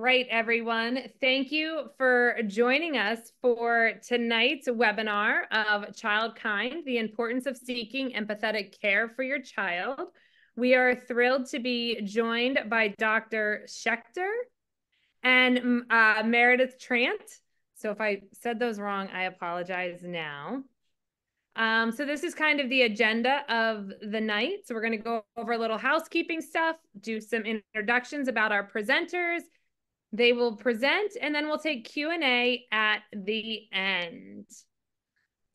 right, everyone. Thank you for joining us for tonight's webinar of ChildKind, the importance of seeking empathetic care for your child. We are thrilled to be joined by Dr. Schechter and uh, Meredith Trant. So if I said those wrong, I apologize now. Um, so this is kind of the agenda of the night. So we're going to go over a little housekeeping stuff, do some introductions about our presenters. They will present and then we'll take Q&A at the end.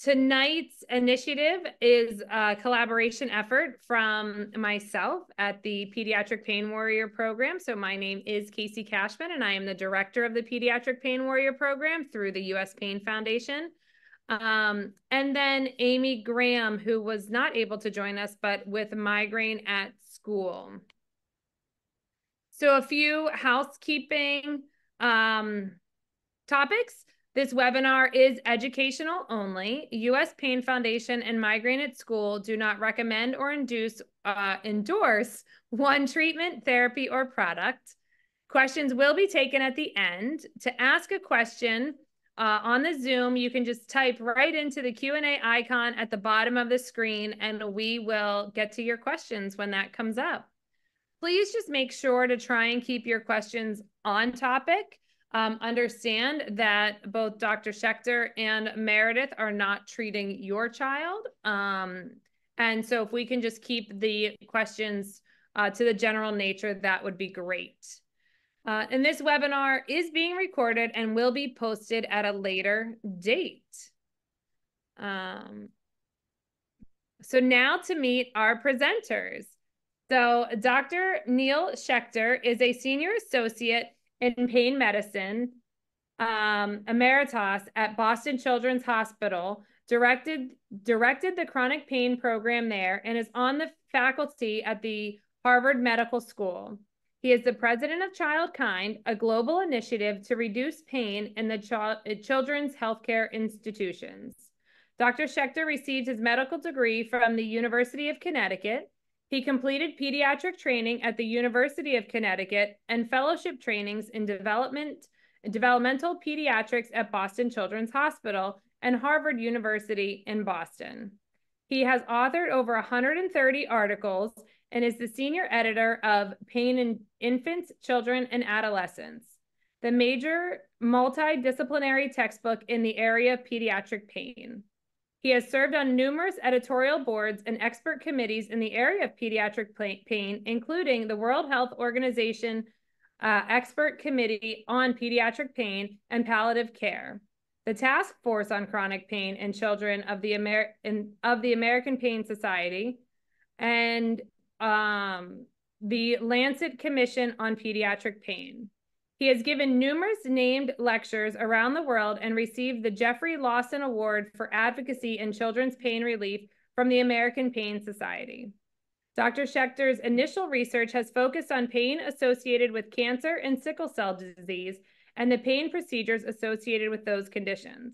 Tonight's initiative is a collaboration effort from myself at the Pediatric Pain Warrior Program. So my name is Casey Cashman and I am the director of the Pediatric Pain Warrior Program through the U.S. Pain Foundation. Um, and then Amy Graham, who was not able to join us, but with migraine at school. So a few housekeeping um, topics. This webinar is educational only. U.S. Pain Foundation and Migraine at School do not recommend or induce, uh, endorse one treatment, therapy, or product. Questions will be taken at the end. To ask a question, uh, on the Zoom, you can just type right into the Q&A icon at the bottom of the screen and we will get to your questions when that comes up. Please just make sure to try and keep your questions on topic. Um, understand that both Dr. Schechter and Meredith are not treating your child. Um, and so if we can just keep the questions uh, to the general nature, that would be great. Uh, and this webinar is being recorded and will be posted at a later date. Um, so now to meet our presenters. So Dr. Neil Schechter is a senior associate in pain medicine um, emeritus at Boston Children's Hospital, directed, directed the chronic pain program there, and is on the faculty at the Harvard Medical School. He is the president of Childkind, a global initiative to reduce pain in the ch children's healthcare institutions. Dr. Schechter received his medical degree from the University of Connecticut. He completed pediatric training at the University of Connecticut and fellowship trainings in development, developmental pediatrics at Boston Children's Hospital and Harvard University in Boston. He has authored over 130 articles and is the senior editor of Pain in Infants, Children, and Adolescents, the major multidisciplinary textbook in the area of pediatric pain. He has served on numerous editorial boards and expert committees in the area of pediatric pain, including the World Health Organization uh, Expert Committee on Pediatric Pain and Palliative Care, the Task Force on Chronic Pain in Children of the, Amer in, of the American Pain Society, and um, the Lancet Commission on Pediatric Pain. He has given numerous named lectures around the world and received the Jeffrey Lawson Award for Advocacy in Children's Pain Relief from the American Pain Society. Dr. Schechter's initial research has focused on pain associated with cancer and sickle cell disease and the pain procedures associated with those conditions.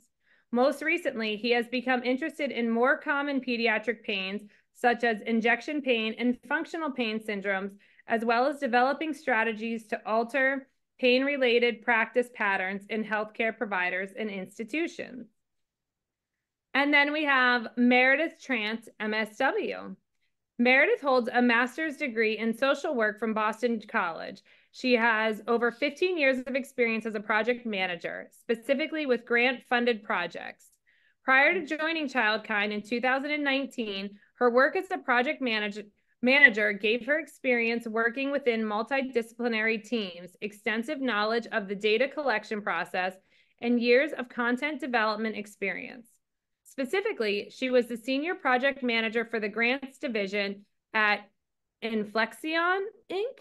Most recently, he has become interested in more common pediatric pains such as injection pain and functional pain syndromes, as well as developing strategies to alter pain related practice patterns in healthcare providers and institutions. And then we have Meredith Trant, MSW. Meredith holds a master's degree in social work from Boston College. She has over 15 years of experience as a project manager, specifically with grant funded projects. Prior to joining Childkind in 2019, her work as a project manager, manager gave her experience working within multidisciplinary teams, extensive knowledge of the data collection process, and years of content development experience. Specifically, she was the senior project manager for the grants division at Inflexxion Inc.,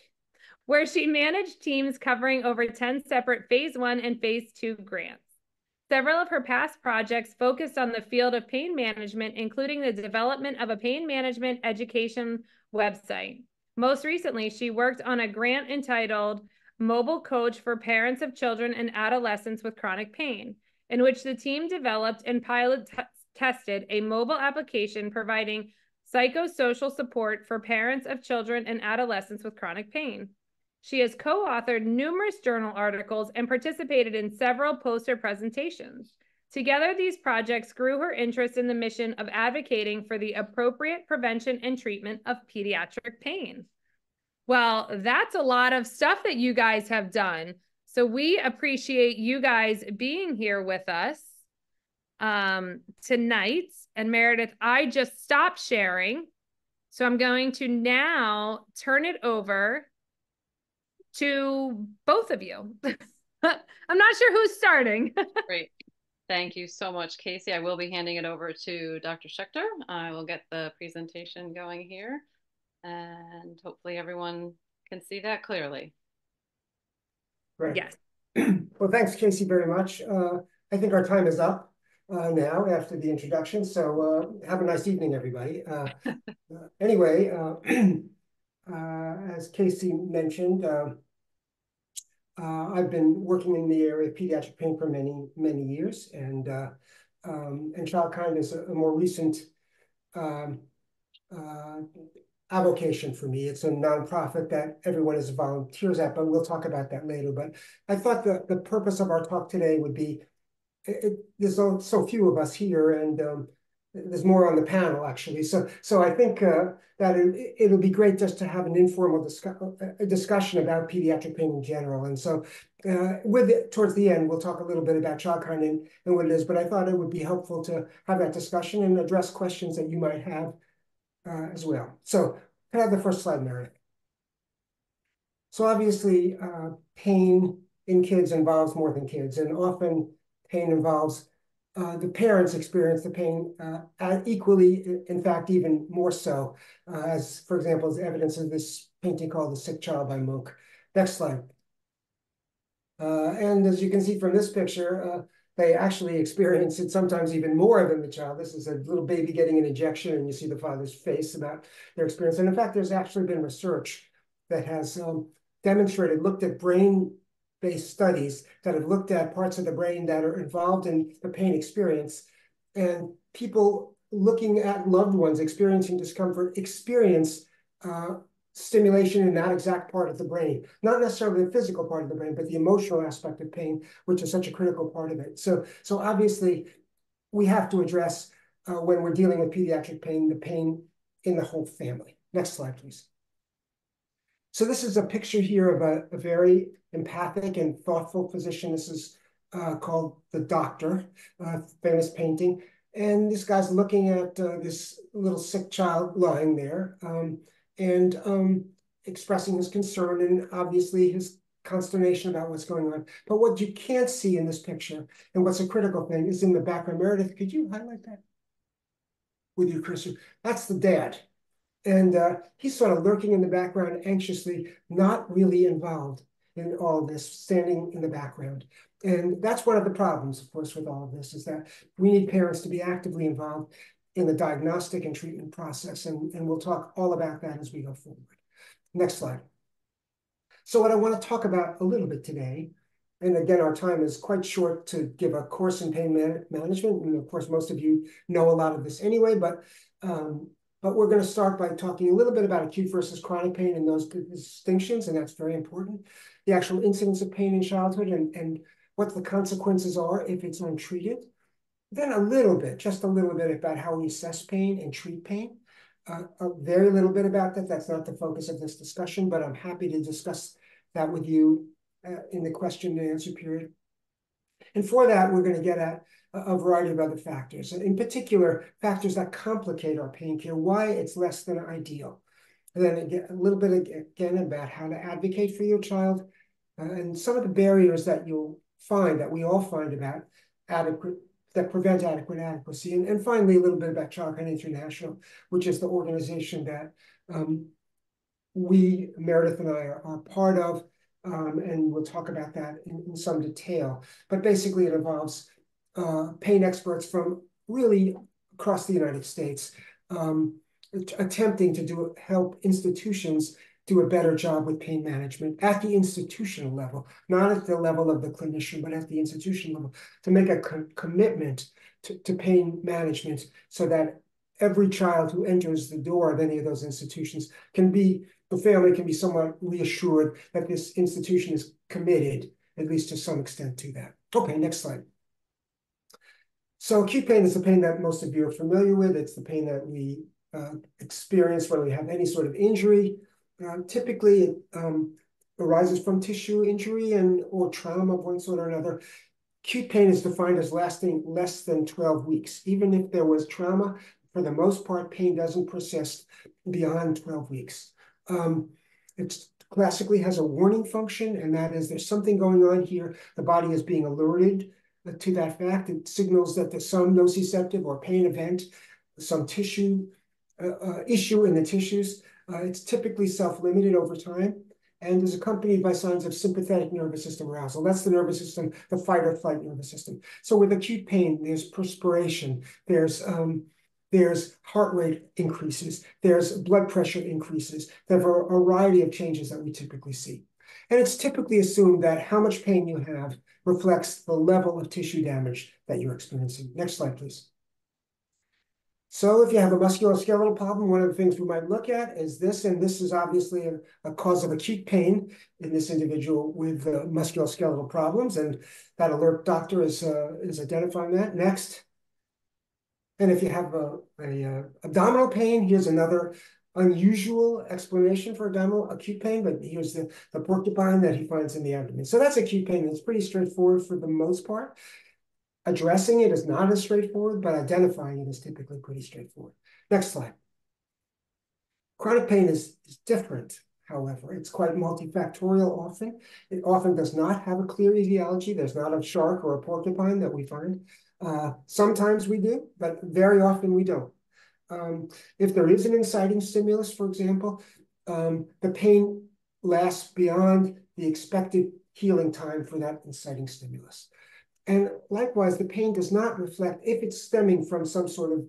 where she managed teams covering over 10 separate phase one and phase two grants. Several of her past projects focused on the field of pain management, including the development of a pain management education website. Most recently, she worked on a grant entitled Mobile Coach for Parents of Children and Adolescents with Chronic Pain, in which the team developed and pilot tested a mobile application providing psychosocial support for parents of children and adolescents with chronic pain. She has co authored numerous journal articles and participated in several poster presentations. Together, these projects grew her interest in the mission of advocating for the appropriate prevention and treatment of pediatric pain. Well, that's a lot of stuff that you guys have done. So we appreciate you guys being here with us um, tonight. And Meredith, I just stopped sharing. So I'm going to now turn it over to both of you. I'm not sure who's starting. Great. Thank you so much, Casey. I will be handing it over to Dr. Schechter. I will get the presentation going here and hopefully everyone can see that clearly. Great. Yes. well, thanks, Casey, very much. Uh, I think our time is up uh, now after the introduction. So uh, have a nice evening, everybody. Uh, uh, anyway, uh, as Casey mentioned, uh, I've been working in the area of pediatric pain for many, many years, and uh, um, and Childkind is a, a more recent um, uh, avocation for me. It's a nonprofit that everyone is volunteers at, but we'll talk about that later. But I thought the, the purpose of our talk today would be, it, it, there's so, so few of us here, and um, there's more on the panel actually. So, so I think uh, that it, it'll be great just to have an informal discuss, a discussion about pediatric pain in general. And so, uh, with it, towards the end, we'll talk a little bit about Childkind and, and what it is. But I thought it would be helpful to have that discussion and address questions that you might have uh, as well. So, can I have the first slide, Meredith? So obviously, uh, pain in kids involves more than kids, and often pain involves uh, the parents experience the pain uh, equally, in fact, even more so, uh, as, for example, as evidence of this painting called The Sick Child by Munch. Next slide. Uh, and as you can see from this picture, uh, they actually experience it sometimes even more than the child. This is a little baby getting an injection, and you see the father's face about their experience. And in fact, there's actually been research that has um, demonstrated, looked at brain based studies that have looked at parts of the brain that are involved in the pain experience. And people looking at loved ones experiencing discomfort experience uh, stimulation in that exact part of the brain, not necessarily the physical part of the brain, but the emotional aspect of pain, which is such a critical part of it. So, so obviously, we have to address uh, when we're dealing with pediatric pain, the pain in the whole family. Next slide, please. So this is a picture here of a, a very empathic and thoughtful physician. This is uh, called The Doctor, uh, famous painting. And this guy's looking at uh, this little sick child lying there um, and um, expressing his concern and obviously his consternation about what's going on. But what you can't see in this picture, and what's a critical thing, is in the background. Meredith, could you highlight that with your cursor? That's the dad. And uh, he's sort of lurking in the background anxiously, not really involved in all this, standing in the background. And that's one of the problems, of course, with all of this, is that we need parents to be actively involved in the diagnostic and treatment process. And, and we'll talk all about that as we go forward. Next slide. So what I want to talk about a little bit today, and again, our time is quite short to give a course in pain man management. And of course, most of you know a lot of this anyway, but um, but we're going to start by talking a little bit about acute versus chronic pain and those distinctions, and that's very important. The actual incidence of pain in childhood and, and what the consequences are if it's untreated. Then a little bit, just a little bit about how we assess pain and treat pain. Uh, a very little bit about that. That's not the focus of this discussion, but I'm happy to discuss that with you uh, in the question and answer period. And for that, we're going to get at a variety of other factors, in particular, factors that complicate our pain care, why it's less than ideal. And then again, a little bit again about how to advocate for your child uh, and some of the barriers that you'll find that we all find about adequate that prevent adequate adequacy. And, and finally, a little bit about Childkind International, which is the organization that um, we, Meredith and I, are, are part of. Um, and we'll talk about that in, in, some detail. But basically, it involves uh, pain experts from really across the United States um, attempting to do help institutions do a better job with pain management at the institutional level, not at the level of the clinician, but at the institution level, to make a co commitment to, to pain management so that every child who enters the door of any of those institutions can be the family can be somewhat reassured that this institution is committed, at least to some extent, to that. Okay, next slide. So acute pain is the pain that most of you are familiar with. It's the pain that we uh, experience when we have any sort of injury. Uh, typically, it um, arises from tissue injury and or trauma of one sort or another. Acute pain is defined as lasting less than 12 weeks. Even if there was trauma, for the most part, pain doesn't persist beyond 12 weeks. Um, it classically has a warning function, and that is there's something going on here. The body is being alerted to that fact. It signals that there's some nociceptive or pain event, some tissue uh, uh, issue in the tissues. Uh, it's typically self-limited over time and is accompanied by signs of sympathetic nervous system arousal. That's the nervous system, the fight or flight nervous system. So with acute pain, there's perspiration, there's um, there's heart rate increases, there's blood pressure increases, there are a variety of changes that we typically see. And it's typically assumed that how much pain you have reflects the level of tissue damage that you're experiencing. Next slide, please. So if you have a musculoskeletal problem, one of the things we might look at is this, and this is obviously a, a cause of acute pain in this individual with uh, musculoskeletal problems, and that alert doctor is, uh, is identifying that. Next. And if you have a, a, a, uh, abdominal pain, here's another unusual explanation for abdominal acute pain, but here's the, the porcupine that he finds in the abdomen. So that's acute pain. It's pretty straightforward for the most part. Addressing it is not as straightforward, but identifying it is typically pretty straightforward. Next slide. Chronic pain is, is different, however. It's quite multifactorial often. It often does not have a clear etiology. There's not a shark or a porcupine that we find. Uh, sometimes we do, but very often we don't. Um, if there is an inciting stimulus, for example, um, the pain lasts beyond the expected healing time for that inciting stimulus. And likewise, the pain does not reflect, if it's stemming from some sort of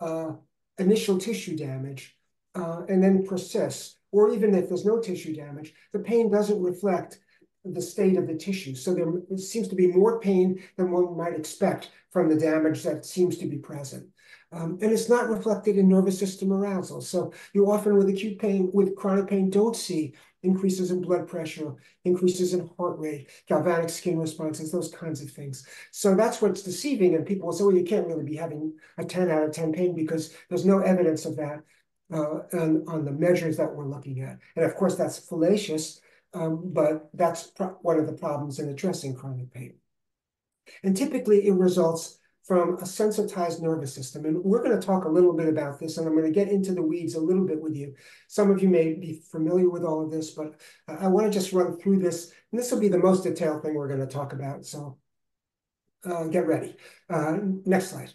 uh, initial tissue damage uh, and then persists, or even if there's no tissue damage, the pain doesn't reflect the state of the tissue. So there seems to be more pain than one might expect from the damage that seems to be present. Um, and it's not reflected in nervous system arousal. So you often with acute pain, with chronic pain, don't see increases in blood pressure, increases in heart rate, galvanic skin responses, those kinds of things. So that's what's deceiving. And people will say, well, you can't really be having a 10 out of 10 pain because there's no evidence of that uh, on, on the measures that we're looking at. And of course, that's fallacious, um, but that's one of the problems in addressing chronic pain. And typically it results from a sensitized nervous system. And we're going to talk a little bit about this, and I'm going to get into the weeds a little bit with you. Some of you may be familiar with all of this, but I want to just run through this. And this will be the most detailed thing we're going to talk about. So uh, get ready. Uh, next slide.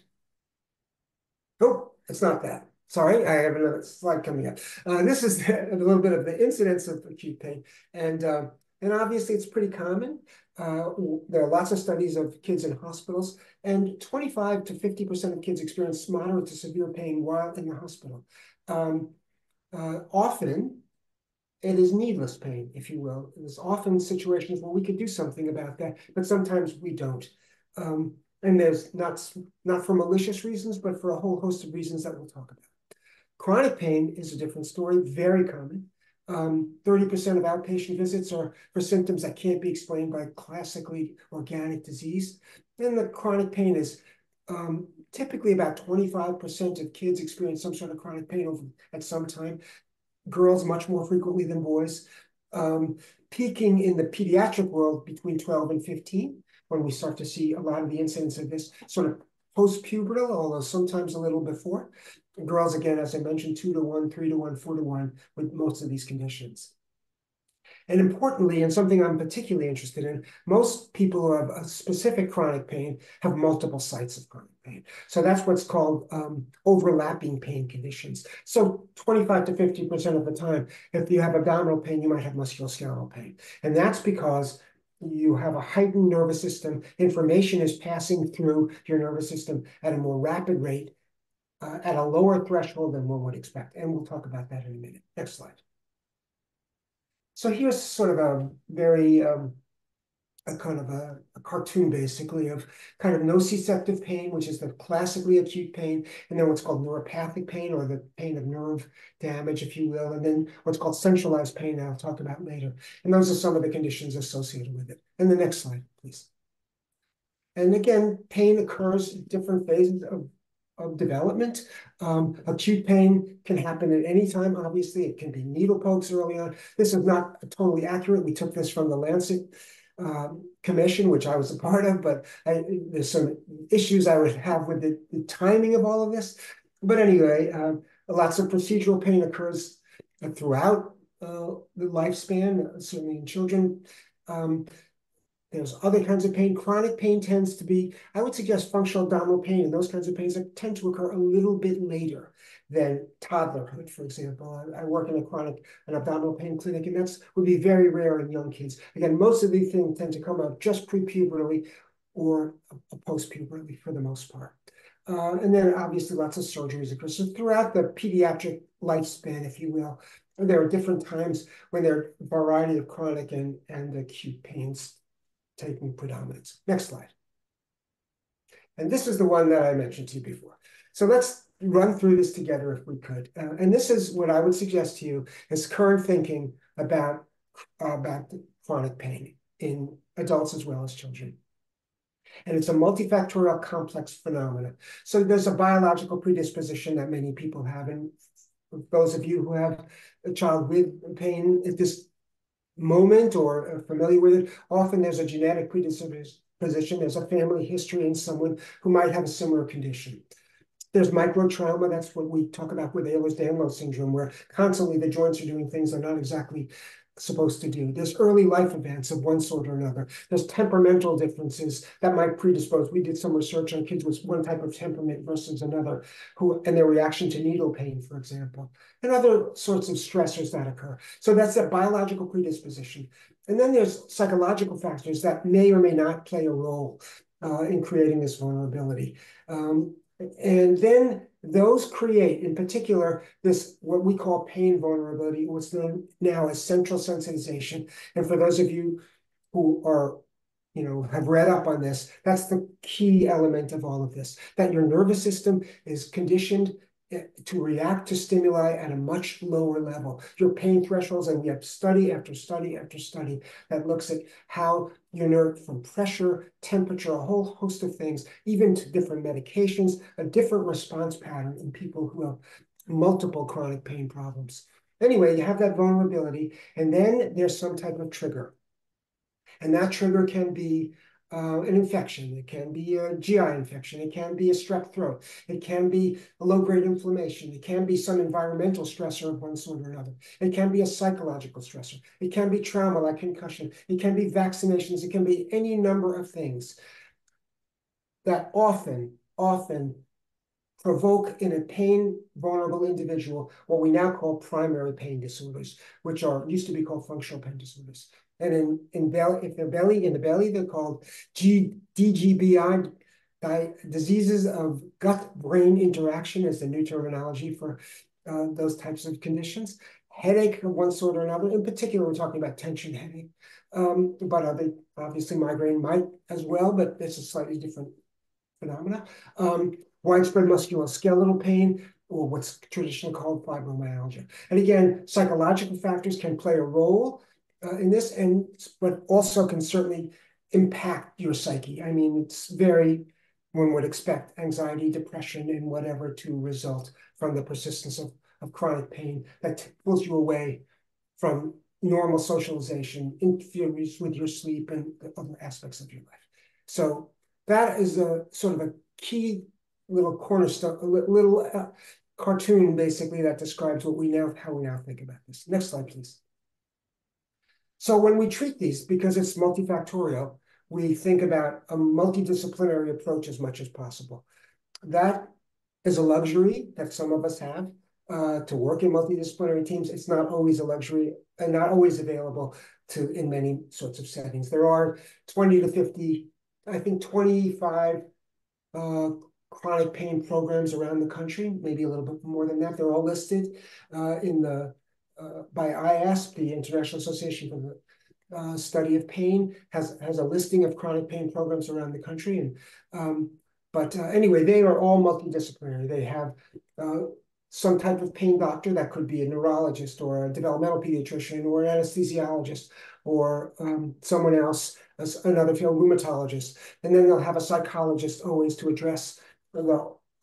Oh, it's not that. Sorry, I have another slide coming up. Uh, this is a little bit of the incidence of acute pain. And, uh, and obviously, it's pretty common. Uh, there are lots of studies of kids in hospitals, and 25 to 50% of kids experience moderate to severe pain while in the hospital. Um, uh, often, it is needless pain, if you will. There's often situations where we could do something about that, but sometimes we don't. Um, and there's not, not for malicious reasons, but for a whole host of reasons that we'll talk about. Chronic pain is a different story, very common. Um, 30% of outpatient visits are for symptoms that can't be explained by classically organic disease. And the chronic pain is um, typically about 25% of kids experience some sort of chronic pain over at some time. Girls much more frequently than boys. Um, peaking in the pediatric world between 12 and 15, when we start to see a lot of the incidence of this sort of post-pubertal, although sometimes a little before girls, again, as I mentioned, two to one, three to one, four to one with most of these conditions. And importantly, and something I'm particularly interested in, most people who have a specific chronic pain have multiple sites of chronic pain. So that's what's called um, overlapping pain conditions. So 25 to 50% of the time, if you have abdominal pain, you might have musculoskeletal pain. And that's because you have a heightened nervous system. Information is passing through your nervous system at a more rapid rate uh, at a lower threshold than one would expect. And we'll talk about that in a minute. Next slide. So here's sort of a very um, a kind of a, a cartoon basically of kind of nociceptive pain, which is the classically acute pain, and then what's called neuropathic pain or the pain of nerve damage, if you will, and then what's called centralized pain I'll talk about later. And those are some of the conditions associated with it. And the next slide, please. And again, pain occurs in different phases of, of development. Um, acute pain can happen at any time, obviously. It can be needle pokes early on. This is not totally accurate. We took this from the Lancet um, commission, which I was a part of, but I, there's some issues I would have with the, the timing of all of this. But anyway, uh, lots of procedural pain occurs throughout uh, the lifespan, certainly in children. Um, there's other kinds of pain. Chronic pain tends to be, I would suggest functional abdominal pain and those kinds of pains that tend to occur a little bit later than toddlerhood, for example. I, I work in a chronic and abdominal pain clinic, and that's would be very rare in young kids. Again, most of these things tend to come out just prepubertally or post-pubertally for the most part. Uh, and then obviously lots of surgeries occur. So throughout the pediatric lifespan, if you will, there are different times when there are a variety of chronic and, and acute pains taking predominance. Next slide. And this is the one that I mentioned to you before. So let's run through this together if we could. Uh, and this is what I would suggest to you is current thinking about, uh, about chronic pain in adults as well as children. And it's a multifactorial complex phenomenon. So there's a biological predisposition that many people have. And those of you who have a child with pain this moment or are familiar with it, often there's a genetic predisposition, there's a family history in someone who might have a similar condition. There's microtrauma, that's what we talk about with Ehlers-Danlos syndrome, where constantly the joints are doing things they're not exactly supposed to do. There's early life events of one sort or another. There's temperamental differences that might predispose. We did some research on kids with one type of temperament versus another, who and their reaction to needle pain, for example, and other sorts of stressors that occur. So that's a biological predisposition. And then there's psychological factors that may or may not play a role uh, in creating this vulnerability. Um, and then those create, in particular, this what we call pain vulnerability, what's known now as central sensitization. And for those of you who are, you know, have read up on this, that's the key element of all of this, that your nervous system is conditioned to react to stimuli at a much lower level. Your pain thresholds, and we have study after study after study that looks at how your nerve from pressure, temperature, a whole host of things, even to different medications, a different response pattern in people who have multiple chronic pain problems. Anyway, you have that vulnerability, and then there's some type of trigger. And that trigger can be uh, an infection. It can be a GI infection. It can be a strep throat. It can be a low-grade inflammation. It can be some environmental stressor of one sort or another. It can be a psychological stressor. It can be trauma like concussion. It can be vaccinations. It can be any number of things that often, often provoke in a pain vulnerable individual what we now call primary pain disorders, which are used to be called functional pain disorders. And in, in belly, if they're belly, in the belly, they're called G, DGBI, diseases of gut-brain interaction is the new terminology for uh, those types of conditions. Headache of one sort or another. In particular, we're talking about tension headache. Um, but other, obviously migraine might as well, but it's a slightly different phenomena. Um, widespread musculoskeletal pain, or what's traditionally called fibromyalgia. And again, psychological factors can play a role in this, and but also can certainly impact your psyche. I mean, it's very one would expect anxiety, depression, and whatever to result from the persistence of, of chronic pain that pulls you away from normal socialization, interferes with your sleep and other aspects of your life. So that is a sort of a key little cornerstone, a little uh, cartoon basically that describes what we now, how we now think about this. Next slide, please. So when we treat these, because it's multifactorial, we think about a multidisciplinary approach as much as possible. That is a luxury that some of us have uh, to work in multidisciplinary teams. It's not always a luxury and not always available to in many sorts of settings. There are 20 to 50, I think 25 uh, chronic pain programs around the country, maybe a little bit more than that. They're all listed uh, in the uh, by IASP, the International Association for the uh, study of pain, has has a listing of chronic pain programs around the country. And um, but uh, anyway, they are all multidisciplinary. They have uh, some type of pain doctor that could be a neurologist or a developmental pediatrician or an anesthesiologist or um, someone else, another field rheumatologist, and then they'll have a psychologist always to address the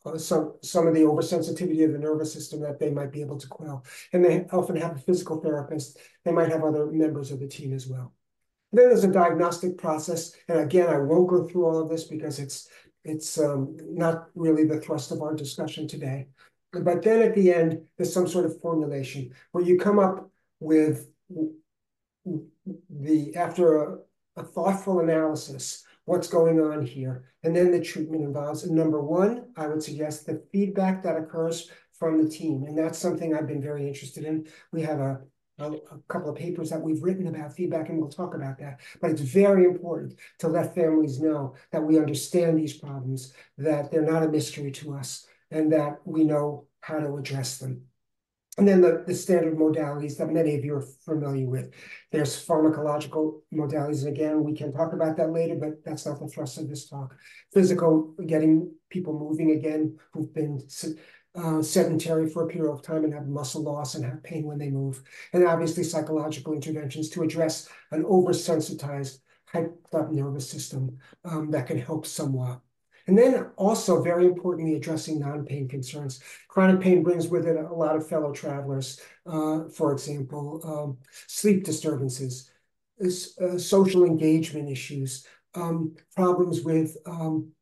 uh, some some of the oversensitivity of the nervous system that they might be able to quell. And they often have a physical therapist. They might have other members of the team as well. And then there's a diagnostic process. And again, I won't go through all of this because it's it's um, not really the thrust of our discussion today. But then at the end, there's some sort of formulation where you come up with the after a, a thoughtful analysis what's going on here. And then the treatment involves, number one, I would suggest the feedback that occurs from the team. And that's something I've been very interested in. We have a, a, a, couple of papers that we've written about feedback, and we'll talk about that. But it's very important to let families know that we understand these problems, that they're not a mystery to us, and that we know how to address them. And then the, the standard modalities that many of you are familiar with. There's pharmacological modalities. Again, we can talk about that later, but that's not the thrust of this talk. Physical, getting people moving again who've been uh, sedentary for a period of time and have muscle loss and have pain when they move. And obviously psychological interventions to address an oversensitized hyped up nervous system um, that can help somewhat. And then also very importantly, addressing non-pain concerns. Chronic pain brings with it a lot of fellow travelers. Uh, for example, um, sleep disturbances, uh, social engagement issues, um, problems with um,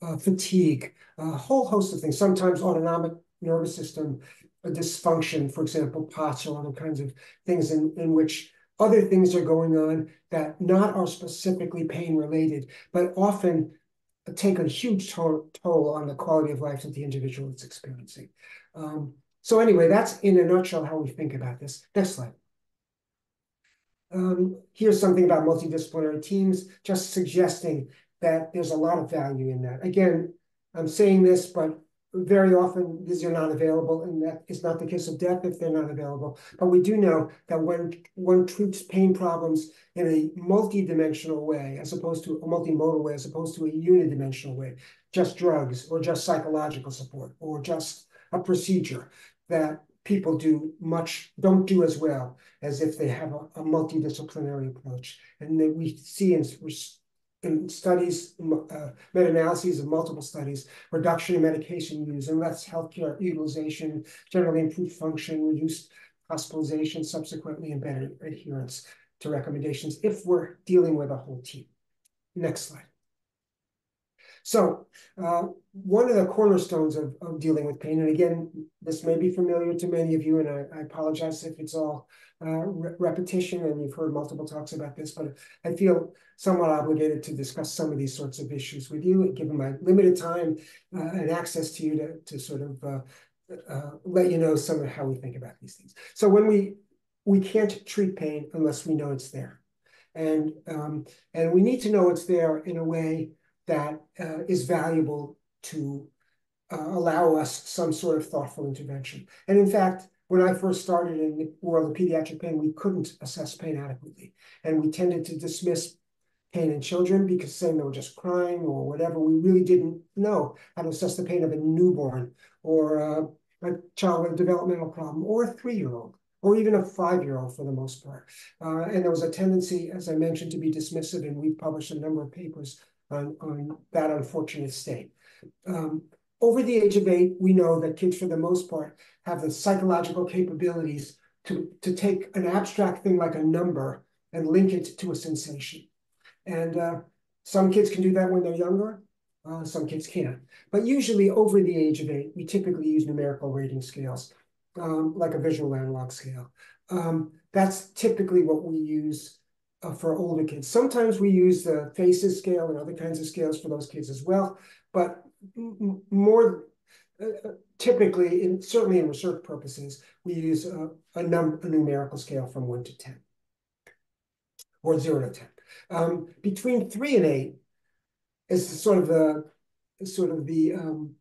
uh, fatigue, a whole host of things. Sometimes autonomic nervous system dysfunction, for example, POTS or other kinds of things in, in which other things are going on that not are specifically pain related, but often take a huge toll, toll on the quality of life that the individual is experiencing. Um, so anyway, that's in a nutshell how we think about this. Next slide. Um, here's something about multidisciplinary teams, just suggesting that there's a lot of value in that. Again, I'm saying this, but very often these are not available, and that is not the case of death if they're not available. But we do know that when one treats pain problems in a multidimensional way, as opposed to a multimodal way, as opposed to a unidimensional way, just drugs or just psychological support or just a procedure, that people do much don't do as well as if they have a, a multidisciplinary approach. And that we see in in studies, uh, meta-analyses of multiple studies, reduction in medication use and less healthcare utilization, generally improved function, reduced hospitalization, subsequently and better adherence to recommendations if we're dealing with a whole team. Next slide. So uh, one of the cornerstones of, of dealing with pain, and again, this may be familiar to many of you, and I, I apologize if it's all uh, re repetition, and you've heard multiple talks about this, but I feel somewhat obligated to discuss some of these sorts of issues with you, given my limited time uh, and access to you to, to sort of uh, uh, let you know some of how we think about these things. So when we we can't treat pain unless we know it's there, and um, and we need to know it's there in a way that uh, is valuable to allow us some sort of thoughtful intervention. And in fact, when I first started in the world of pediatric pain, we couldn't assess pain adequately. And we tended to dismiss pain in children because saying they were just crying or whatever, we really didn't know how to assess the pain of a newborn or uh, a child with a developmental problem or a three-year-old or even a five-year-old for the most part. Uh, and there was a tendency, as I mentioned, to be dismissive, and we've published a number of papers on, on that unfortunate state. Um, over the age of eight, we know that kids, for the most part, have the psychological capabilities to, to take an abstract thing like a number and link it to a sensation. And uh, some kids can do that when they're younger, uh, some kids can't. But usually over the age of eight, we typically use numerical rating scales, um, like a visual analog scale. Um, that's typically what we use uh, for older kids. Sometimes we use the FACES scale and other kinds of scales for those kids as well, but more uh, uh, typically, in, certainly in research purposes, we use a, a, number, a numerical scale from one to 10 or zero to 10. Um, between three and eight is sort of the sort of the um,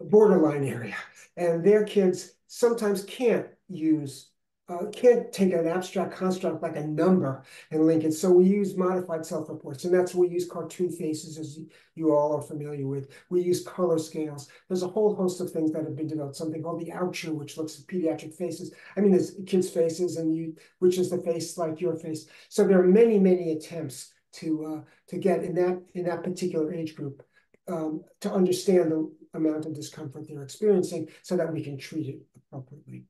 borderline area, and their kids sometimes can't use uh, can't take an abstract construct like a number and link it. So we use modified self-reports, and that's we use cartoon faces, as you all are familiar with. We use color scales. There's a whole host of things that have been developed. Something called the Oucher, which looks at pediatric faces. I mean, there's kids' faces, and you, which is the face like your face. So there are many, many attempts to uh, to get in that in that particular age group um, to understand the amount of discomfort they're experiencing, so that we can treat it appropriately.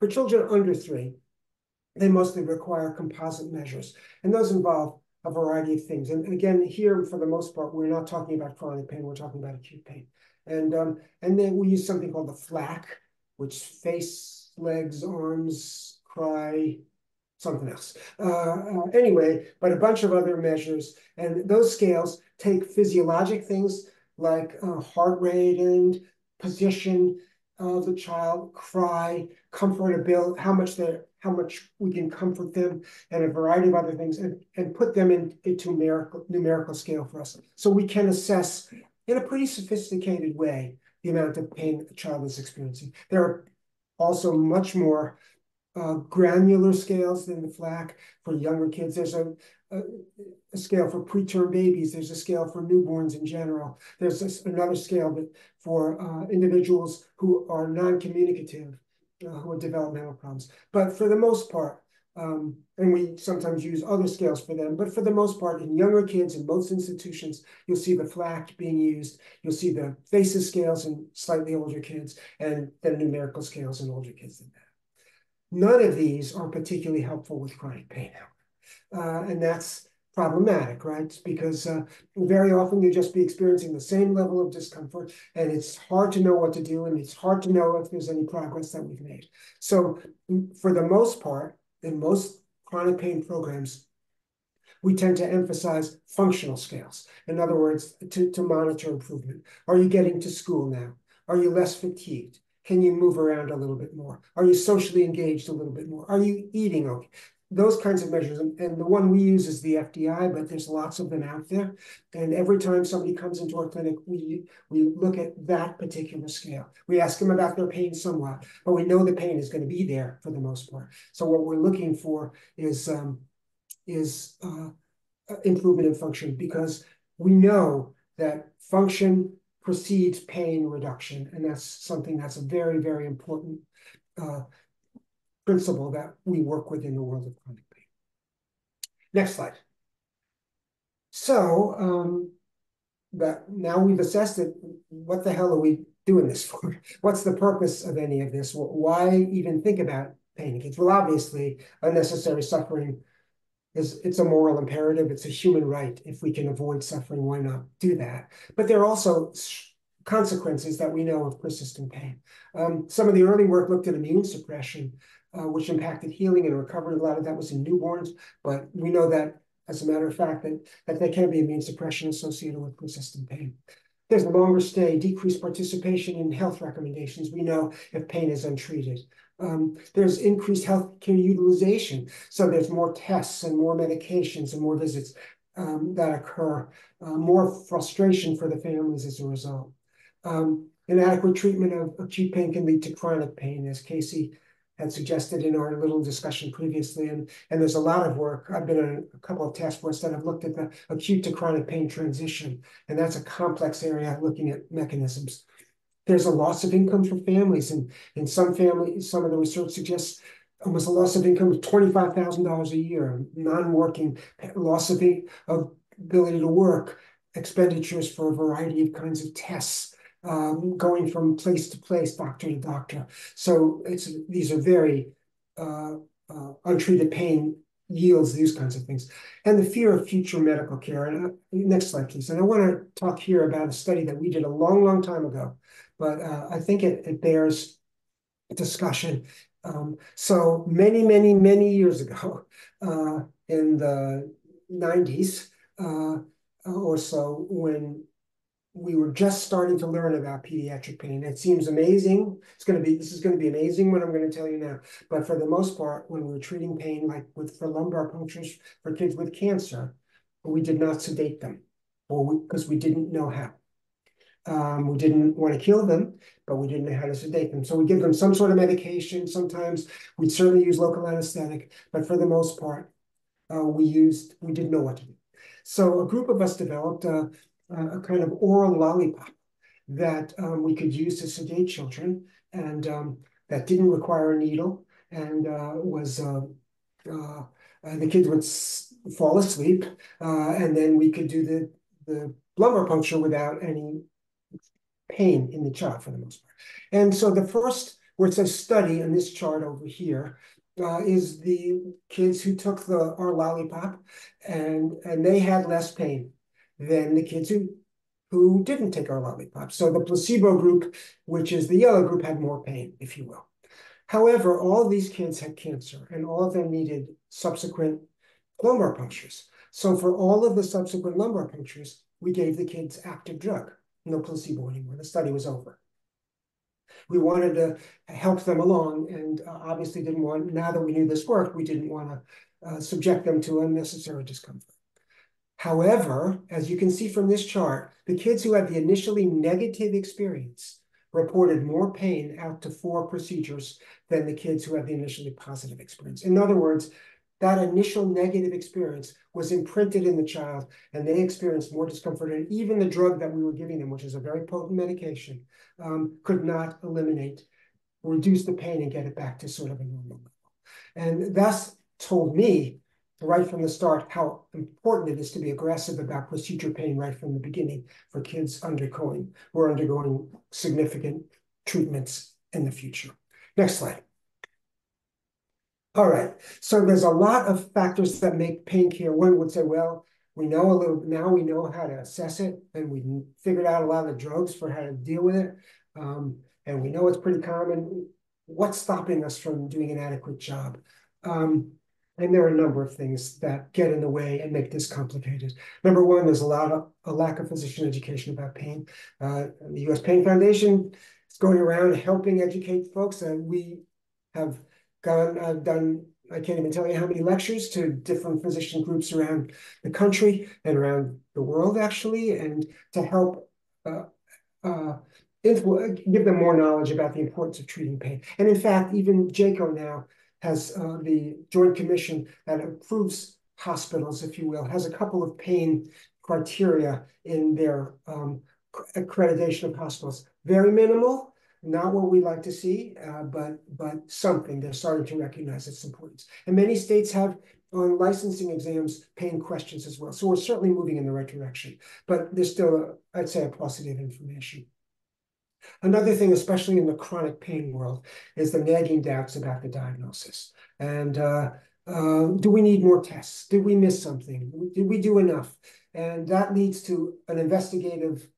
For children under three, they mostly require composite measures, and those involve a variety of things. And again, here, for the most part, we're not talking about chronic pain, we're talking about acute pain. And, um, and then we use something called the FLACC, which face, legs, arms, cry, something else. Uh, uh, anyway, but a bunch of other measures. And those scales take physiologic things like uh, heart rate and position of the child, cry, comfortability, how much they how much we can comfort them, and a variety of other things, and, and put them in, into numerical numerical scale for us. So we can assess in a pretty sophisticated way the amount of pain a child is experiencing. There are also much more uh, granular scales than the FLACC for younger kids. There's a, a, a, scale for preterm babies. There's a scale for newborns in general. There's another scale that for uh, individuals who are non-communicative, uh, who have developmental problems. But for the most part, um, and we sometimes use other scales for them, but for the most part, in younger kids in most institutions, you'll see the FLACC being used. You'll see the FACES scales in slightly older kids, and then numerical scales in older kids than that. None of these are particularly helpful with chronic pain, uh, and that's problematic, right? Because uh, very often you just be experiencing the same level of discomfort, and it's hard to know what to do, and it's hard to know if there's any progress that we've made. So, for the most part, in most chronic pain programs, we tend to emphasize functional scales. In other words, to, to monitor improvement. Are you getting to school now? Are you less fatigued? Can you move around a little bit more? Are you socially engaged a little bit more? Are you eating okay? Those kinds of measures. And, the one we use is the FDI, but there's lots of them out there. And every time somebody comes into our clinic, we, we look at that particular scale. We ask them about their pain somewhat, but we know the pain is going to be there for the most part. So what we're looking for is, um, is uh, improvement in function because we know that function precedes pain reduction. And that's something that's a very, very important uh, principle that we work with in the world of chronic pain. Next slide. So um, that now we've assessed it, what the hell are we doing this for? What's the purpose of any of this? Why even think about pain in? Well, obviously, unnecessary suffering is it's a moral imperative. It's a human right. If we can avoid suffering, why not do that? But there are also consequences that we know of persistent pain. Um, some of the early work looked at immune suppression, uh, which impacted healing and recovery. A lot of that was in newborns, but we know that, as a matter of fact, that, that there can be immune suppression associated with persistent pain. There's longer stay, decreased participation in health recommendations. We know if pain is untreated. Um, there's increased healthcare utilization. So there's more tests and more medications and more visits um, that occur, uh, more frustration for the families as a result. Um, inadequate treatment of acute pain can lead to chronic pain, as Casey had suggested in our little discussion previously. And, and there's a lot of work. I've been on a couple of task forces that have looked at the acute to chronic pain transition. And that's a complex area looking at mechanisms. There's a loss of income for families. And in some families, some of the research suggests almost a loss of income of $25,000 a year, non-working, loss of, ability to work, expenditures for a variety of kinds of tests, um, going from place to place, doctor to doctor. So it's these are very uh, uh, untreated pain yields these kinds of things, and the fear of future medical care. And uh, next slide, please. And I want to talk here about a study that we did a long, long time ago, but uh, I think it, it bears discussion. Um, so many, many, many years ago, uh, in the 90s uh, or so, when we were just starting to learn about pediatric pain. It seems amazing. It's going to be, this is going to be amazing what I'm going to tell you now. But for the most part, when we were treating pain, like with for lumbar punctures for kids with cancer, we did not sedate them or because we, we, didn't know how. Um, we didn't want to kill them, but we didn't know how to sedate them. So we give them some sort of medication. Sometimes we'd certainly use local anesthetic, but for the most part, uh, we used, we didn't know what to do. So a group of us developed a, a kind of oral lollipop that um, we could use to sedate children and um, that didn't require a needle and uh, was uh, uh, the kids would fall asleep uh, and then we could do the the lumbar puncture without any pain in the child for the most part. And so the first where it says study in this chart over here uh, is the kids who took the our lollipop and and they had less pain than the kids who who didn't take our lollipop. So the placebo group, which is the yellow group, had more pain, if you will. However, all of these kids had cancer and all of them needed subsequent lumbar punctures. So for all of the subsequent lumbar punctures, we gave the kids active drug, no placebo anymore. The study was over. We wanted to help them along and uh, obviously didn't want, now that we knew this worked, we didn't want to uh, subject them to unnecessary discomfort. However, as you can see from this chart, the kids who had the initially negative experience reported more pain out to four procedures than the kids who had the initially positive experience. In other words, that initial negative experience was imprinted in the child and they experienced more discomfort. And even the drug that we were giving them, which is a very potent medication, um, could not eliminate, reduce the pain and get it back to sort of a normal level. And that's told me right from the start how important it is to be aggressive about procedure pain right from the beginning for kids undergoing are undergoing significant treatments in the future. Next slide. All right, so there's a lot of factors that make pain care. One would say, well, we know a little, now we know how to assess it, and we figured out a lot of the drugs for how to deal with it. Um, and we know it's pretty common. What's stopping us from doing an adequate job? Um, and there are a number of things that get in the way and make this complicated. Number one, there's a lot of a lack of physician education about pain. Uh, the U.S. Pain Foundation is going around helping educate folks, and we have gone. I've done. I can't even tell you how many lectures to different physician groups around the country and around the world, actually, and to help uh, uh, give them more knowledge about the importance of treating pain. And in fact, even JCAHO now has uh, the Joint Commission that approves hospitals, if you will, has a couple of pain criteria in their um, accreditation of hospitals. Very minimal, not what we like to see, uh, but but something. They're starting to recognize its importance. And many states have on licensing exams pain questions as well. So we're certainly moving in the right direction, but there's still, I'd say, a paucity of information. Another thing, especially in the chronic pain world, is the nagging doubts about the diagnosis. And uh, uh, do we need more tests? Did we miss something? Did we do enough? And that leads to an investigative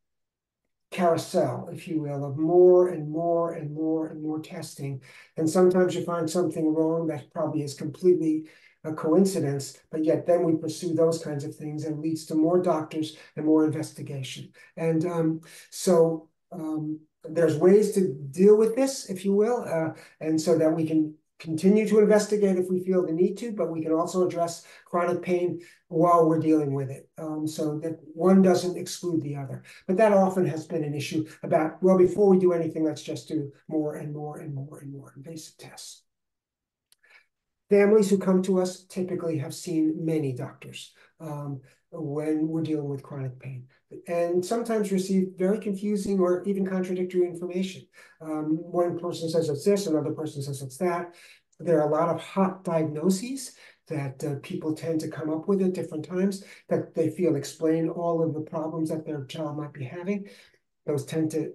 carousel, if you will, of more and more and more and more testing. And sometimes you find something wrong that probably is completely a coincidence, but yet then we pursue those kinds of things and leads to more doctors and more investigation. And um, so um, there's ways to deal with this, if you will, uh, and so that we can continue to investigate if we feel the need to, but we can also address chronic pain while we're dealing with it. Um, so that one doesn't exclude the other. But that often has been an issue about, well, before we do anything, let's just do more and more and more and more invasive tests. Families who come to us typically have seen many doctors um, when we're dealing with chronic pain and sometimes receive very confusing or even contradictory information. Um, one person says it's this, another person says it's that. There are a lot of hot diagnoses that uh, people tend to come up with at different times that they feel explain all of the problems that their child might be having. Those tend to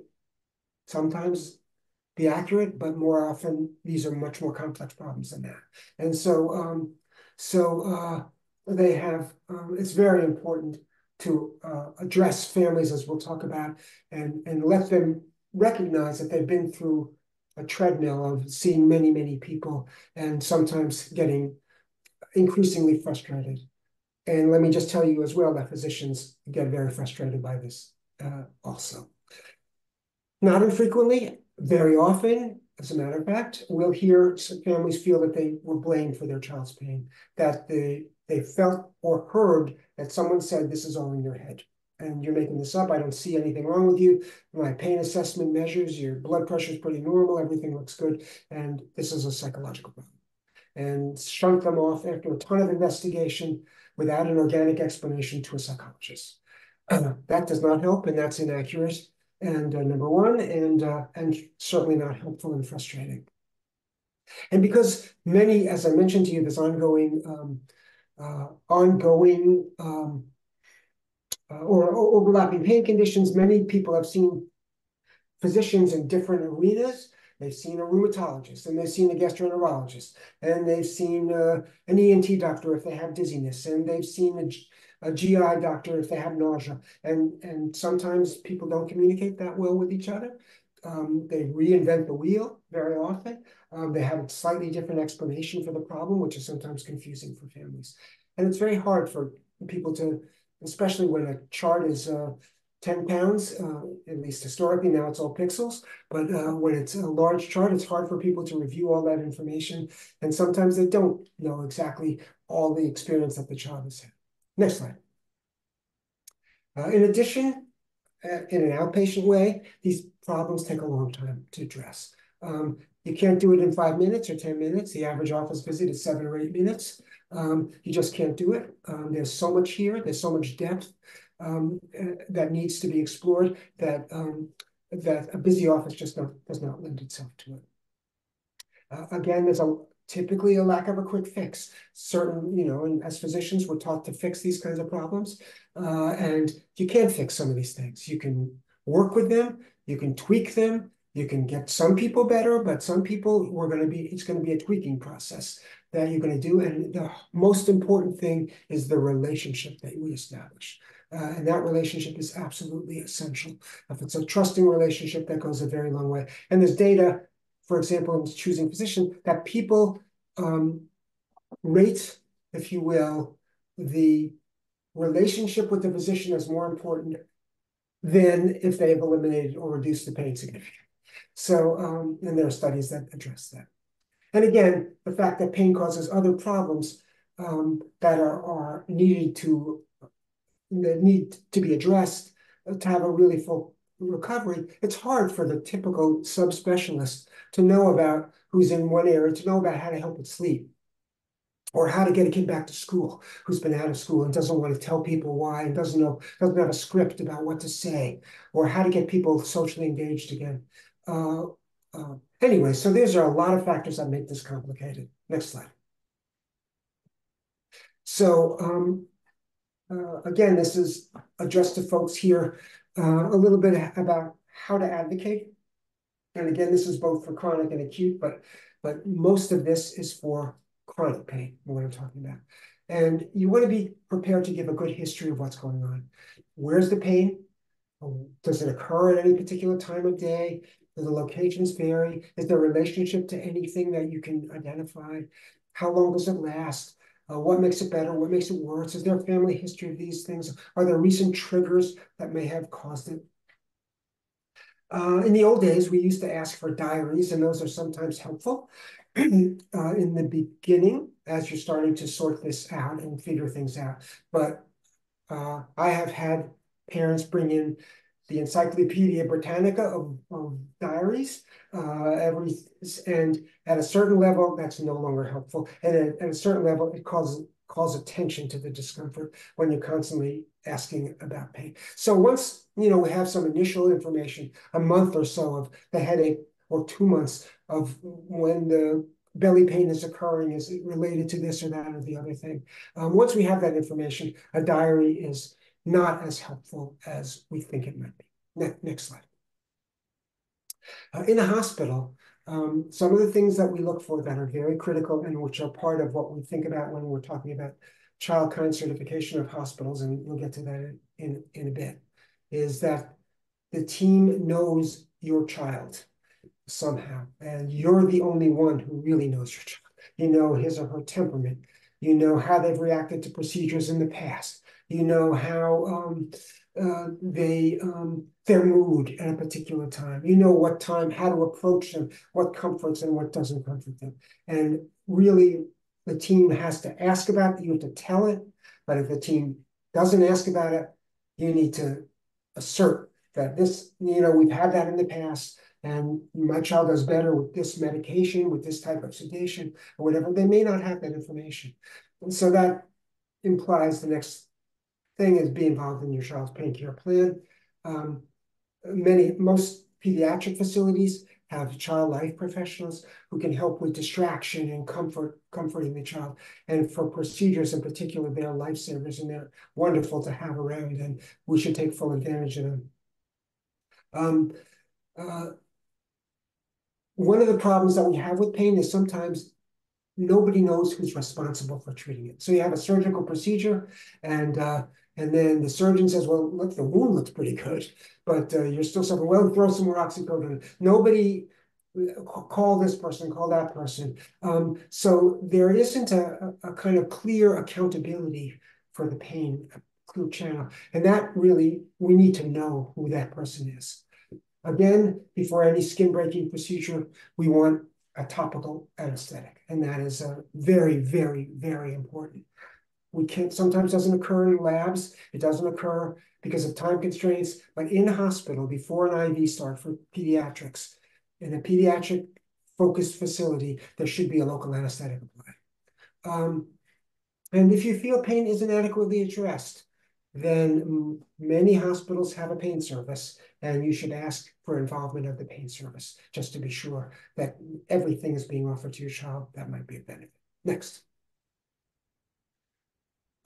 sometimes be accurate, but more often these are much more complex problems than that. And so, um, so uh, they have. Um, it's very important to uh, address families, as we'll talk about, and, and let them recognize that they've been through a treadmill of seeing many, many people and sometimes getting increasingly frustrated. And let me just tell you as well that physicians get very frustrated by this uh, also. Not infrequently, very often, as a matter of fact, we'll hear families feel that they were blamed for their child's pain, that they, they felt or heard that someone said, this is all in your head. and you're making this up. I don't see anything wrong with you. My pain assessment measures, your blood pressure is pretty normal, everything looks good, and this is a psychological problem. And shrunk them off after a ton of investigation without an organic explanation to a psychologist. Uh, that does not help, and that's inaccurate. And uh, number one, and uh, and certainly not helpful and frustrating. And because many, as I mentioned to you, this ongoing um, ongoing um, uh, or, or overlapping pain conditions, many people have seen physicians in different arenas. They've seen a rheumatologist, and they've seen a gastroenterologist, and they've seen uh, an ENT doctor if they have dizziness, and they've seen a, a GI doctor if they have nausea. And, and sometimes people don't communicate that well with each other. Um, they reinvent the wheel very often. Um, they have a slightly different explanation for the problem, which is sometimes confusing for families. And it's very hard for people to, especially when a chart is uh, 10 pounds, uh, at least historically, now it's all pixels. But uh, when it's a large chart, it's hard for people to review all that information. And sometimes they don't know exactly all the experience that the child has had. Next slide. Uh, in addition, in an outpatient way, these problems take a long time to address. Um, you can't do it in five minutes or 10 minutes. The average office visit is seven or eight minutes. Um, you just can't do it. Um, there's so much here. There's so much depth um, uh, that needs to be explored that um, that a busy office just not, does not lend itself to it. Uh, again, there's a typically a lack of a quick fix. Certain, you know, and as physicians, we're taught to fix these kinds of problems, uh, and you can't fix some of these things. You can work with them, you can tweak them, you can get some people better, but some people we're going to be, it's going to be a tweaking process that you're going to do. And the most important thing is the relationship that we establish. Uh, and that relationship is absolutely essential. If it's a trusting relationship, that goes a very long way. And there's data, for example, in choosing physician, that people um, rate, if you will, the relationship with the physician as more important than if they have eliminated or reduced the pain significantly. So, um, and there are studies that address that. And again, the fact that pain causes other problems um, that are, are needed to that need to be addressed to have a really full recovery, it's hard for the typical subspecialist to know about who's in one area, to know about how to help with sleep or how to get a kid back to school who's been out of school and doesn't want to tell people why and doesn't know doesn't have a script about what to say or how to get people socially engaged again uh, uh, anyway, so these are a lot of factors that make this complicated. Next slide. So um, uh, again, this is addressed to folks here uh, a little bit about how to advocate. And again, this is both for chronic and acute, but but most of this is for chronic pain, what I'm talking about. And you want to be prepared to give a good history of what's going on. Where's the pain? Does it occur at any particular time of day? Do the locations vary? Is there a relationship to anything that you can identify? How long does it last? Uh, what makes it better? What makes it worse? Is there a family history of these things? Are there recent triggers that may have caused it? Uh, in the old days, we used to ask for diaries, and those are sometimes helpful uh, in the beginning as you're starting to sort this out and figure things out. But uh, I have had parents bring in the Encyclopedia Britannica of, of diaries. Uh, every and at a certain level, that's no longer helpful. And at, at a certain level, it causes calls attention to the discomfort when you're constantly asking about pain. So once you know we have some initial information, a month or so of the headache, or two months of when the belly pain is occurring, is it related to this or that or the other thing? Um, once we have that information, a diary is not as helpful as we think it might be. Ne next slide. Uh, in the hospital, um, some of the things that we look for that are very critical and which are part of what we think about when we're talking about ChildKind certification of hospitals, and we'll get to that in, in a bit, is that the team knows your child somehow, and you're the only one who really knows your child. You know his or her temperament. You know how they've reacted to procedures in the past you know how um, uh, they um, their mood at a particular time. You know what time, how to approach them, what comforts and what doesn't comfort them. And really, the team has to ask about it. You have to tell it. But if the team doesn't ask about it, you need to assert that this, you know, we've had that in the past. And my child does better with this medication, with this type of sedation, or whatever. They may not have that information. And so that implies the next thing is be involved in your child's pain care plan. Um, many, most pediatric facilities have child life professionals who can help with distraction and comfort, comforting the child. And for procedures in particular, they're lifesavers and they're wonderful to have around, and we should take full advantage of them. Um, uh, one of the problems that we have with pain is sometimes nobody knows who's responsible for treating it. So you have a surgical procedure, and uh, and then the surgeon says, "Well, look, the wound looks pretty good, but uh, you're still suffering. Well, throw some more oxycodone." Nobody uh, call this person, call that person. Um, so there isn't a, a kind of clear accountability for the pain, clear channel, and that really we need to know who that person is. Again, before any skin breaking procedure, we want a topical anesthetic, and that is uh, very, very, very important. We can't, sometimes doesn't occur in labs. It doesn't occur because of time constraints, but in hospital before an IV start for pediatrics, in a pediatric focused facility, there should be a local anesthetic applied. Um, and if you feel pain isn't adequately addressed, then many hospitals have a pain service, and you should ask for involvement of the pain service just to be sure that everything is being offered to your child that might be a benefit. Next.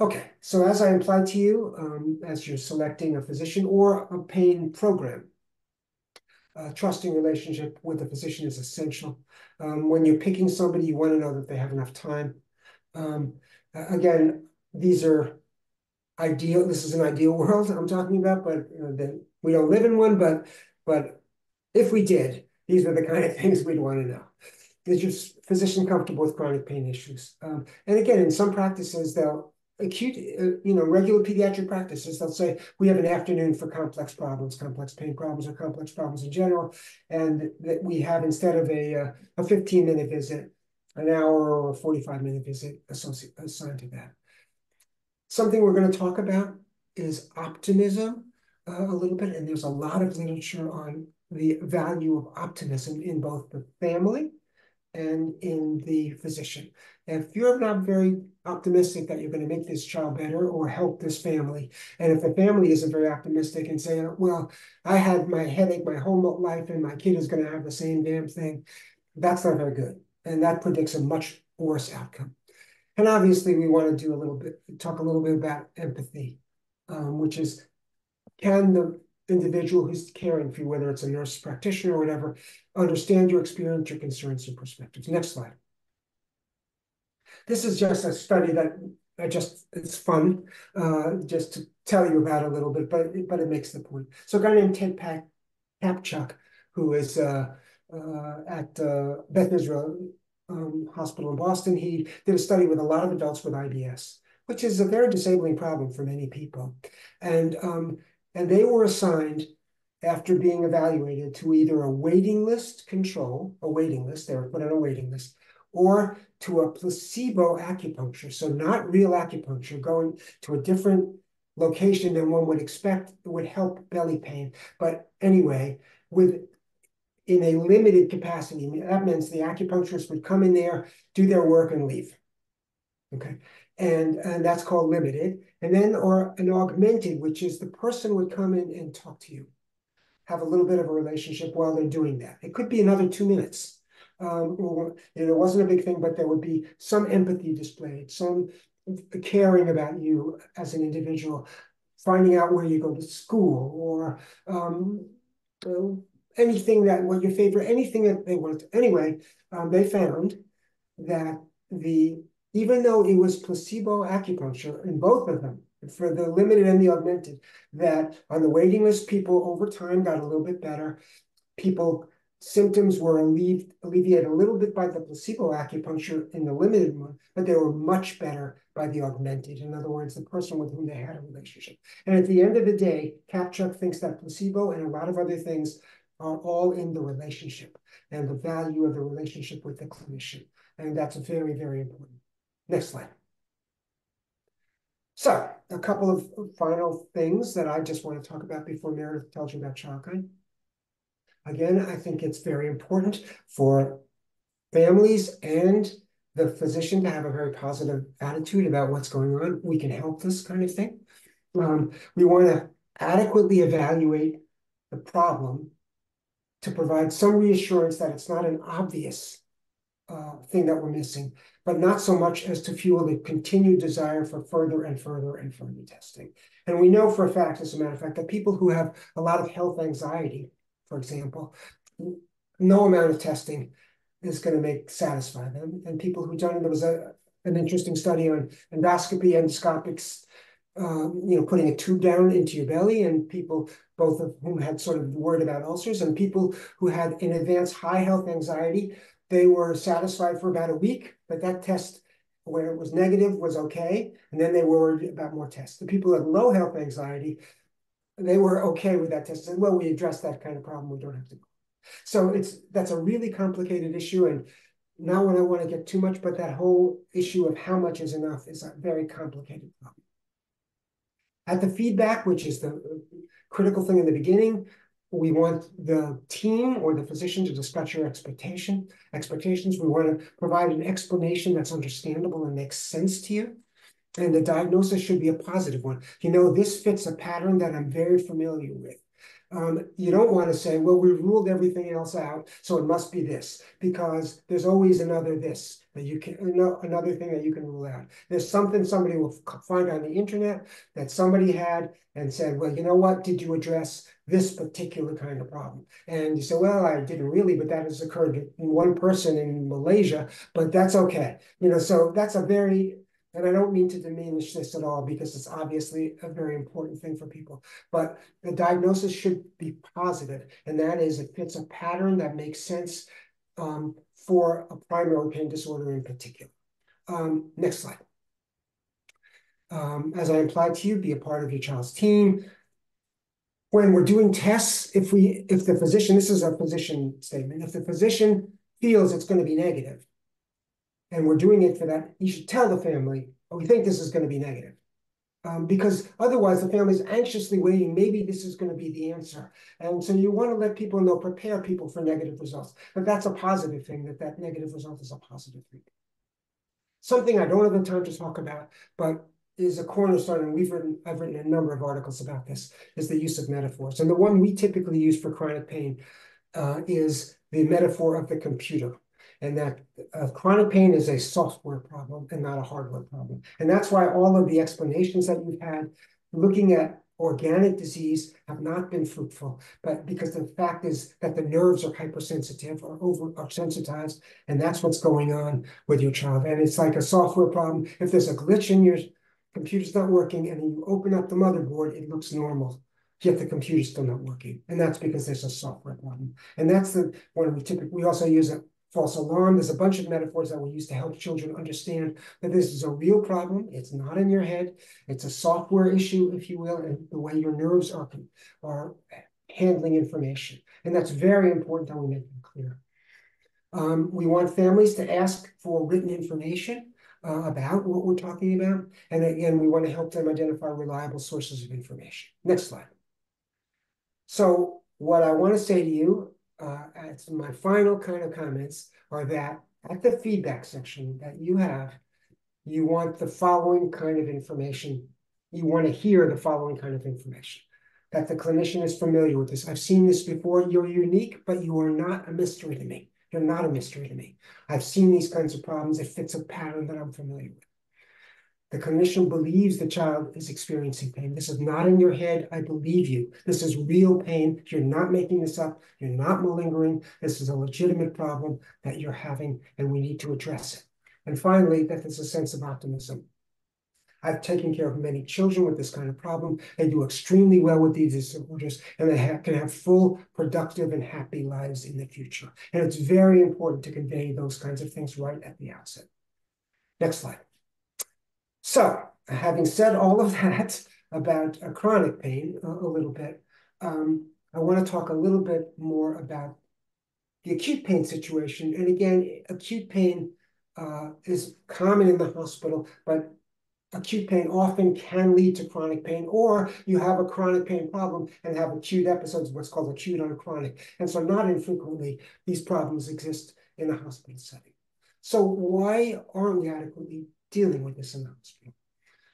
Okay, so as I implied to you, um, as you're selecting a physician or a pain program, a trusting relationship with the physician is essential. Um, when you're picking somebody, you want to know that they have enough time. Um, again, these are ideal, this is an ideal world I'm talking about, but know, the, we don't live in one, but but if we did, these are the kind of things we'd want to know. Is your physician comfortable with chronic pain issues? Um, and again, in some practices, they'll acute, uh, you know, regular pediatric practices, they'll say, we have an afternoon for complex problems, complex pain problems or complex problems in general. And that we have, instead of a, uh, a 15 minute visit, an hour or a 45 minute visit assigned to that. Something we're going to talk about is optimism uh, a little bit, and there's a lot of literature on the value of optimism in both the family and in the physician. If you're not very optimistic that you're going to make this child better or help this family, and if the family isn't very optimistic and saying, well, I had my headache my whole life and my kid is going to have the same damn thing, that's not very good. And that predicts a much worse outcome. And obviously, we want to do a little bit, talk a little bit about empathy, um, which is can the individual who's caring for you, whether it's a nurse practitioner or whatever, understand your experience, your concerns, and perspectives. Next slide. This is just a study that I just, it's fun, uh, just to tell you about a little bit, but, but it makes the point. So a guy named Ted Pack, Kaptchuk, who is uh, uh, at uh, Beth Israel um, hospital in Boston, he did a study with a lot of adults with IBS, which is a very disabling problem for many people. And, um, and they were assigned after being evaluated to either a waiting list control, a waiting list, they were put on a waiting list, or to a placebo acupuncture. So not real acupuncture, going to a different location than one would expect would help belly pain. But anyway, with in a limited capacity. That means the acupuncturist would come in there, do their work, and leave. Okay, and and that's called limited. And then or an augmented, which is the person would come in and talk to you, have a little bit of a relationship while they're doing that. It could be another two minutes. Um, or, it wasn't a big thing, but there would be some empathy displayed, some caring about you as an individual, finding out where you go to school, or um, anything that what your favorite, anything that they wanted. Anyway, um, they found that the even though it was placebo acupuncture in both of them, for the limited and the augmented, that on the waiting list, people over time got a little bit better. People symptoms were alleviated, alleviated a little bit by the placebo acupuncture in the limited one, but they were much better by the augmented. In other words, the person with whom they had a relationship. And at the end of the day, Kaptchuk thinks that placebo and a lot of other things are all in the relationship and the value of the relationship with the clinician. And that's very, very important. Next slide. So a couple of final things that I just want to talk about before Meredith tells you about ChildKind. Again, I think it's very important for families and the physician to have a very positive attitude about what's going on. We can help this kind of thing. Um, we want to adequately evaluate the problem to provide some reassurance that it's not an obvious uh, thing that we're missing, but not so much as to fuel the continued desire for further and further and further testing. And we know for a fact, as a matter of fact, that people who have a lot of health anxiety, for example, no amount of testing is going to make satisfy them. And people who don't, there was a an interesting study on endoscopy, endoscopics, um, you know, putting a tube down into your belly, and people both of whom had sort of worried about ulcers, and people who had in advance high health anxiety, they were satisfied for about a week, but that test where it was negative was okay, and then they worried about more tests. The people with low health anxiety, they were okay with that test. And well, we addressed that kind of problem. We don't have to. So it's that's a really complicated issue, and now when I want to get too much, but that whole issue of how much is enough is a very complicated problem. At the feedback, which is the critical thing in the beginning, we want the team or the physician to discuss your expectation expectations. We want to provide an explanation that's understandable and makes sense to you. And the diagnosis should be a positive one. You know, this fits a pattern that I'm very familiar with. Um, you don't want to say, well, we ruled everything else out, so it must be this, because there's always another this that you can, another thing that you can rule out. There's something somebody will find on the internet that somebody had and said, well, you know what, did you address this particular kind of problem? And you say, well, I didn't really, but that has occurred in one person in Malaysia, but that's okay. You know, so that's a very and I don't mean to diminish this at all because it's obviously a very important thing for people. But the diagnosis should be positive, and that is it fits a pattern that makes sense um, for a primary pain disorder in particular. Um, next slide. Um, as I implied to you, be a part of your child's team. When we're doing tests, if we, if the physician, this is a physician statement, if the physician feels it's going to be negative, and we're doing it for that, you should tell the family, oh, we think this is going to be negative. Um, because otherwise the family is anxiously waiting, maybe this is going to be the answer. And so you want to let people know, prepare people for negative results. But that's a positive thing, that that negative result is a positive thing. Something I don't have the time to talk about, but is a cornerstone, and we've written, I've written a number of articles about this, is the use of metaphors. And the one we typically use for chronic pain uh, is the metaphor of the computer and that uh, chronic pain is a software problem and not a hardware problem. And that's why all of the explanations that you've had looking at organic disease have not been fruitful, but because the fact is that the nerves are hypersensitive or over are sensitized, and that's what's going on with your child. And it's like a software problem. If there's a glitch in your computer's not working and you open up the motherboard, it looks normal yet the computer's still not working. And that's because there's a software problem. And that's the one we typically, we also use a false alarm. There's a bunch of metaphors that we use to help children understand that this is a real problem. It's not in your head. It's a software issue, if you will, and the way your nerves are, are handling information. And that's very important that we make it clear. Um, we want families to ask for written information uh, about what we're talking about. And again, we want to help them identify reliable sources of information. Next slide. So what I want to say to you uh, as my final kind of comments are that at the feedback section that you have, you want the following kind of information. You want to hear the following kind of information. That the clinician is familiar with this. I've seen this before. You're unique, but you are not a mystery to me. You're not a mystery to me. I've seen these kinds of problems. It fits a pattern that I'm familiar with. The clinician believes the child is experiencing pain. This is not in your head. I believe you. This is real pain. You're not making this up. You're not malingering. This is a legitimate problem that you're having, and we need to address it. And finally, that there's a sense of optimism. I've taken care of many children with this kind of problem. They do extremely well with these disorders, and they have, can have full, productive, and happy lives in the future. And it's very important to convey those kinds of things right at the outset. Next slide. So, having said all of that about a chronic pain a, a little bit, um, I want to talk a little bit more about the acute pain situation. And again, acute pain uh, is common in the hospital, but acute pain often can lead to chronic pain, or you have a chronic pain problem and have acute episodes, what's called acute on chronic. And so not infrequently, these problems exist in a hospital setting. So why aren't we adequately dealing with this in the hospital?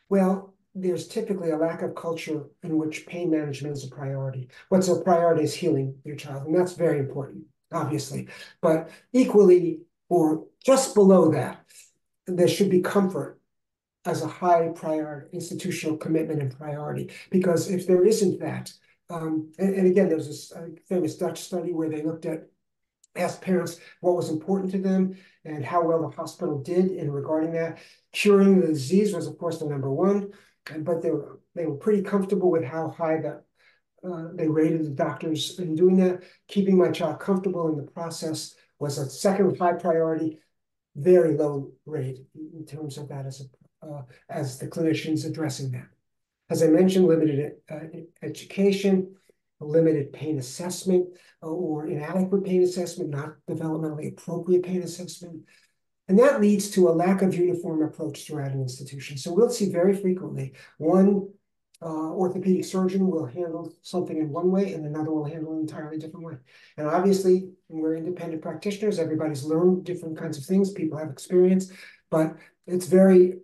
Well, there's typically a lack of culture in which pain management is a priority. What's a priority is healing your child, and that's very important, obviously. But equally, or just below that, there should be comfort as a high priority, institutional commitment and priority. Because if there isn't that, um, and, and, again, there's this uh, famous Dutch study where they looked at, asked parents what was important to them and how well the hospital did in regarding that. Curing the disease was, of course, the number one, but they were they were pretty comfortable with how high that uh, they rated the doctors in doing that. Keeping my child comfortable in the process was a second high priority, very low rate in terms of that as a uh, as the clinicians addressing that. As I mentioned, limited uh, education, limited pain assessment, uh, or inadequate pain assessment, not developmentally appropriate pain assessment. And that leads to a lack of uniform approach throughout an institution. So we'll see very frequently one uh, orthopedic surgeon will handle something in one way and another will handle an entirely different way. And obviously, we're independent practitioners. Everybody's learned different kinds of things. People have experience, but it's very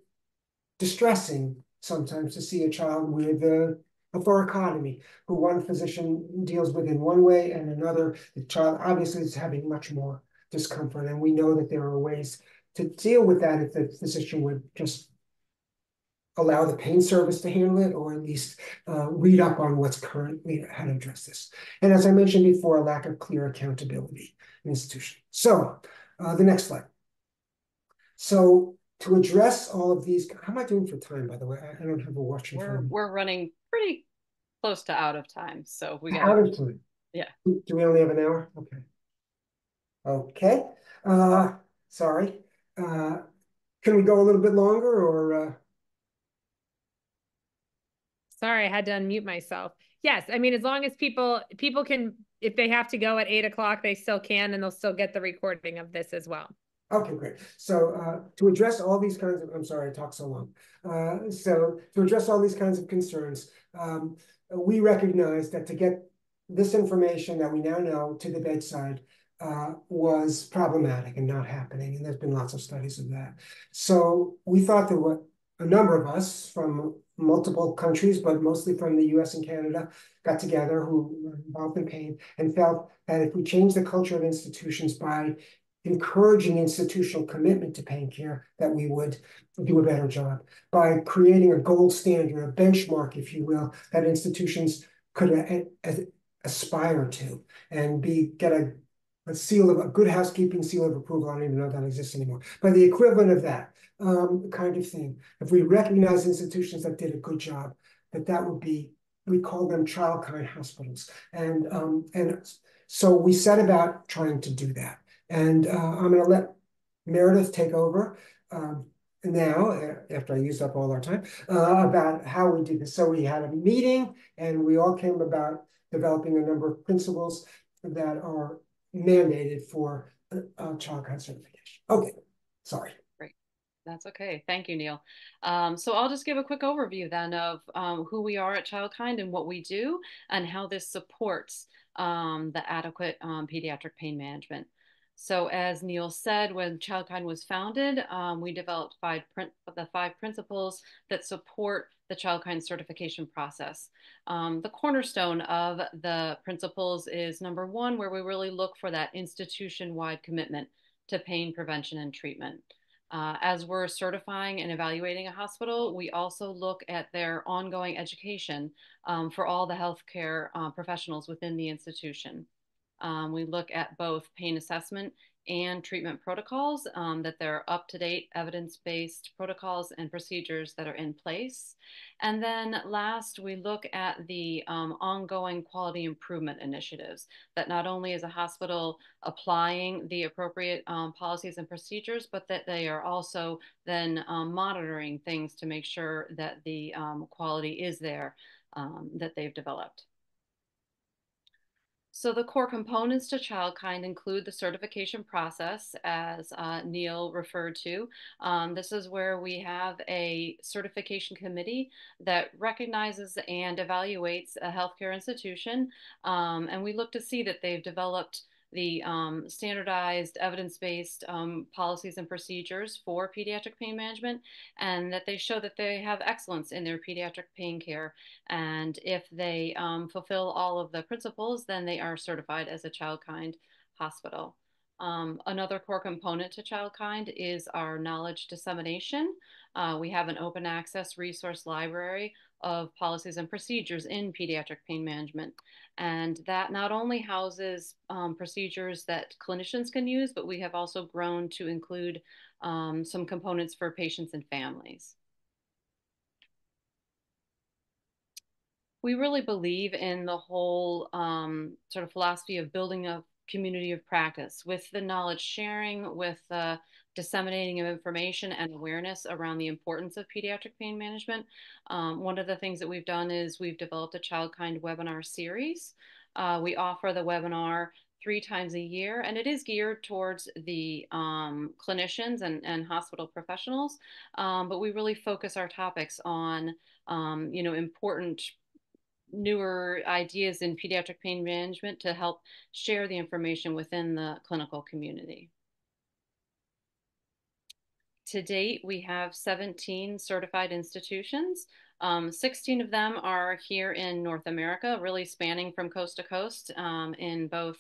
distressing sometimes to see a child with a, a thoracotomy who one physician deals with in one way and another. The child obviously is having much more discomfort and we know that there are ways to deal with that if the physician would just allow the pain service to handle it or at least uh, read up on what's currently how to address this. And as i mentioned before a lack of clear accountability in institution so uh, the next slide. So to address all of these, how am I doing for time, by the way? I, I don't have a watch. We're, we're running pretty close to out of time. So we got out of time. Yeah. Do we only have an hour? Okay. Okay. Uh, sorry. Uh, can we go a little bit longer or? Uh... Sorry, I had to unmute myself. Yes, I mean, as long as people people can, if they have to go at eight o'clock, they still can, and they'll still get the recording of this as well. Okay, great. So uh, to address all these kinds of, I'm sorry, I talked so long. Uh, so to address all these kinds of concerns, um, we recognize that to get this information that we now know to the bedside uh, was problematic and not happening. And there's been lots of studies of that. So we thought there were a number of us from multiple countries, but mostly from the US and Canada, got together who were involved in pain and felt that if we change the culture of institutions by encouraging institutional commitment to pain care that we would do a better job by creating a gold standard, a benchmark, if you will, that institutions could aspire to and be get a, a seal of a good housekeeping seal of approval. I don't even know that exists anymore, but the equivalent of that um, kind of thing. If we recognize institutions that did a good job, that that would be we call them ChildKind hospitals, and um, and so we set about trying to do that. And uh, I'm going to let Meredith take over um, now, after I used up all our time, uh, about how we did this. So we had a meeting and we all came about developing a number of principles that are mandated for uh, child certification. Okay, sorry. Great. That's okay. Thank you, Neil. Um, so I'll just give a quick overview then of um, who we are at ChildKind and what we do and how this supports um, the adequate um, pediatric pain management. So as Neil said, when ChildKind was founded, um, we developed five the five principles that support the ChildKind certification process. Um, the cornerstone of the principles is number one, where we really look for that institution-wide commitment to pain prevention and treatment. Uh, as we're certifying and evaluating a hospital, we also look at their ongoing education um, for all the healthcare uh, professionals within the institution. Um, we look at both pain assessment and treatment protocols, um, that there are up to date, evidence based protocols and procedures that are in place. And then last, we look at the um, ongoing quality improvement initiatives that not only is a hospital applying the appropriate um, policies and procedures, but that they are also then um, monitoring things to make sure that the um, quality is there um, that they've developed. So the core components to ChildKind include the certification process, as uh, Neil referred to. Um, this is where we have a certification committee that recognizes and evaluates a healthcare institution, um, and we look to see that they've developed the um, standardized evidence-based um, policies and procedures for pediatric pain management and that they show that they have excellence in their pediatric pain care and if they um, fulfill all of the principles then they are certified as a ChildKind hospital um, another core component to ChildKind is our knowledge dissemination. Uh, we have an open access resource library of policies and procedures in pediatric pain management. And that not only houses um, procedures that clinicians can use, but we have also grown to include um, some components for patients and families. We really believe in the whole um, sort of philosophy of building a community of practice with the knowledge sharing, with the disseminating of information and awareness around the importance of pediatric pain management. Um, one of the things that we've done is we've developed a ChildKind webinar series. Uh, we offer the webinar three times a year, and it is geared towards the um, clinicians and, and hospital professionals. Um, but we really focus our topics on, um, you know, important newer ideas in pediatric pain management to help share the information within the clinical community. To date, we have 17 certified institutions. Um, 16 of them are here in North America, really spanning from coast to coast um, in both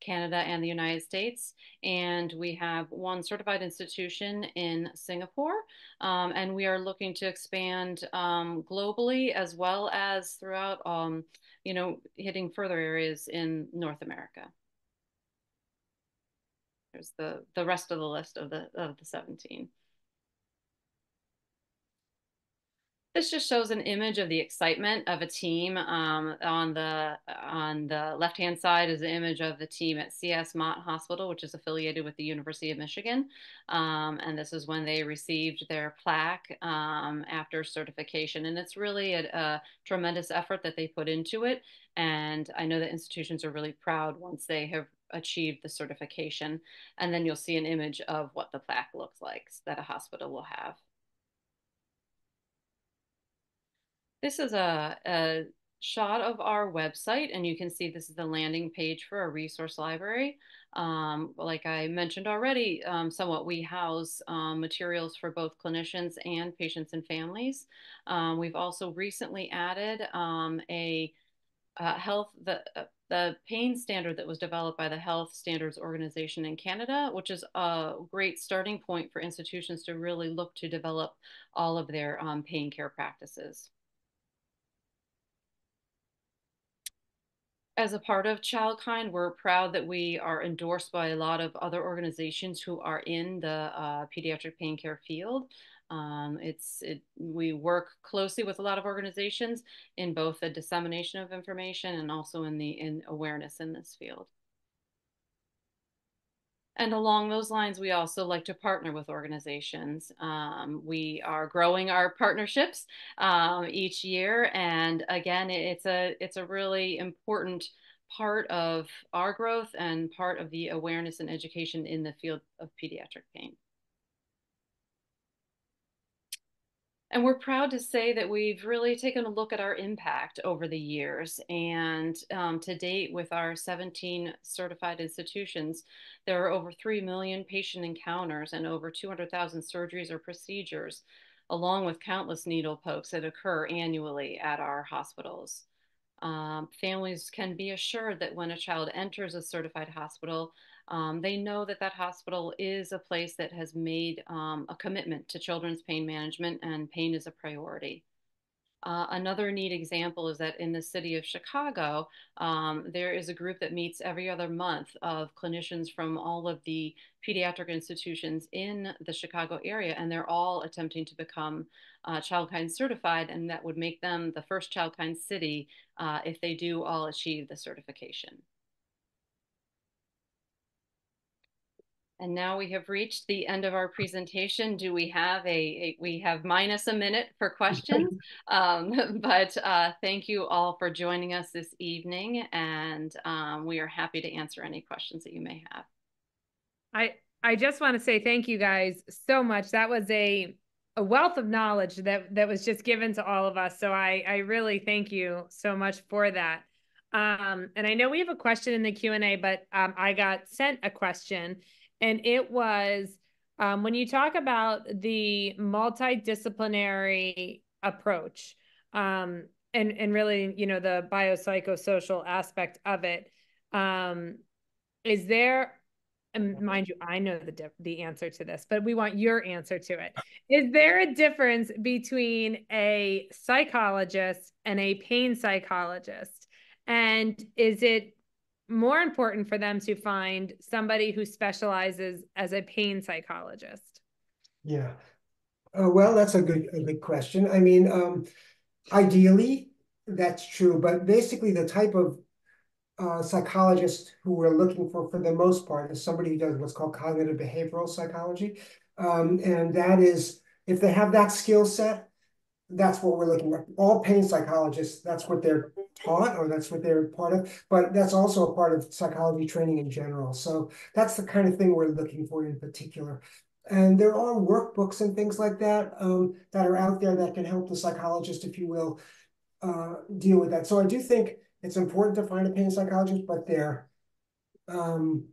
Canada and the United States. And we have one certified institution in Singapore. Um, and we are looking to expand um, globally as well as throughout, um, you know, hitting further areas in North America. There's the, the rest of the list of the, of the 17. This just shows an image of the excitement of a team. Um, on the on the left hand side is an image of the team at CS Mott Hospital, which is affiliated with the University of Michigan. Um, and this is when they received their plaque um, after certification. And it's really a, a, tremendous effort that they put into it. And I know that institutions are really proud once they have achieved the certification. And then you'll see an image of what the plaque looks like that a hospital will have. This is a, a shot of our website, and you can see this is the landing page for a resource library. Um, like I mentioned already, um, somewhat we house um, materials for both clinicians and patients and families. Um, we've also recently added um, a health, the, the pain standard that was developed by the Health Standards Organization in Canada, which is a great starting point for institutions to really look to develop all of their um, pain care practices. As a part of ChildKind, we're proud that we are endorsed by a lot of other organizations who are in the uh, pediatric pain care field. Um, it's it, we work closely with a lot of organizations in both the dissemination of information and also in the in awareness in this field. And along those lines, we also like to partner with organizations. Um, we are growing our partnerships um, each year, and again, it's a it's a really important part of our growth and part of the awareness and education in the field of pediatric pain. And we're proud to say that we've really taken a look at our impact over the years. And um, to date, with our 17 certified institutions, there are over 3 million patient encounters and over 200,000 surgeries or procedures, along with countless needle pokes that occur annually at our hospitals. Um, families can be assured that when a child enters a certified hospital, um, they know that that hospital is a place that has made um, a commitment to children's pain management and pain is a priority. Uh, another neat example is that in the city of Chicago, um, there is a group that meets every other month of clinicians from all of the pediatric institutions in the Chicago area, and they're all attempting to become uh, ChildKind certified, and that would make them the first ChildKind city uh, if they do all achieve the certification. And now we have reached the end of our presentation. Do we have a, a we have minus a minute for questions? um, but uh, thank you all for joining us this evening, and um, we are happy to answer any questions that you may have. I I just want to say thank you guys so much. That was a a wealth of knowledge that that was just given to all of us. So I I really thank you so much for that. Um, and I know we have a question in the Q and A, but um, I got sent a question and it was um, when you talk about the multidisciplinary approach um, and and really you know the biopsychosocial aspect of it um, is there and mind you i know the the answer to this but we want your answer to it. Is there a difference between a psychologist and a pain psychologist? And is it more important for them to find somebody who specializes as a pain psychologist? Yeah. Uh, well, that's a good a good question. I mean, um, ideally, that's true, but basically, the type of uh, psychologist who we're looking for, for the most part, is somebody who does what's called cognitive behavioral psychology, um, and that is if they have that skill set, that's what we're looking at. All pain psychologists, that's what they're taught or that's what they're part of, but that's also a part of psychology training in general. So that's the kind of thing we're looking for in particular. And there are workbooks and things like that um, that are out there that can help the psychologist, if you will, uh, deal with that. So I do think it's important to find a pain psychologist, but they're um,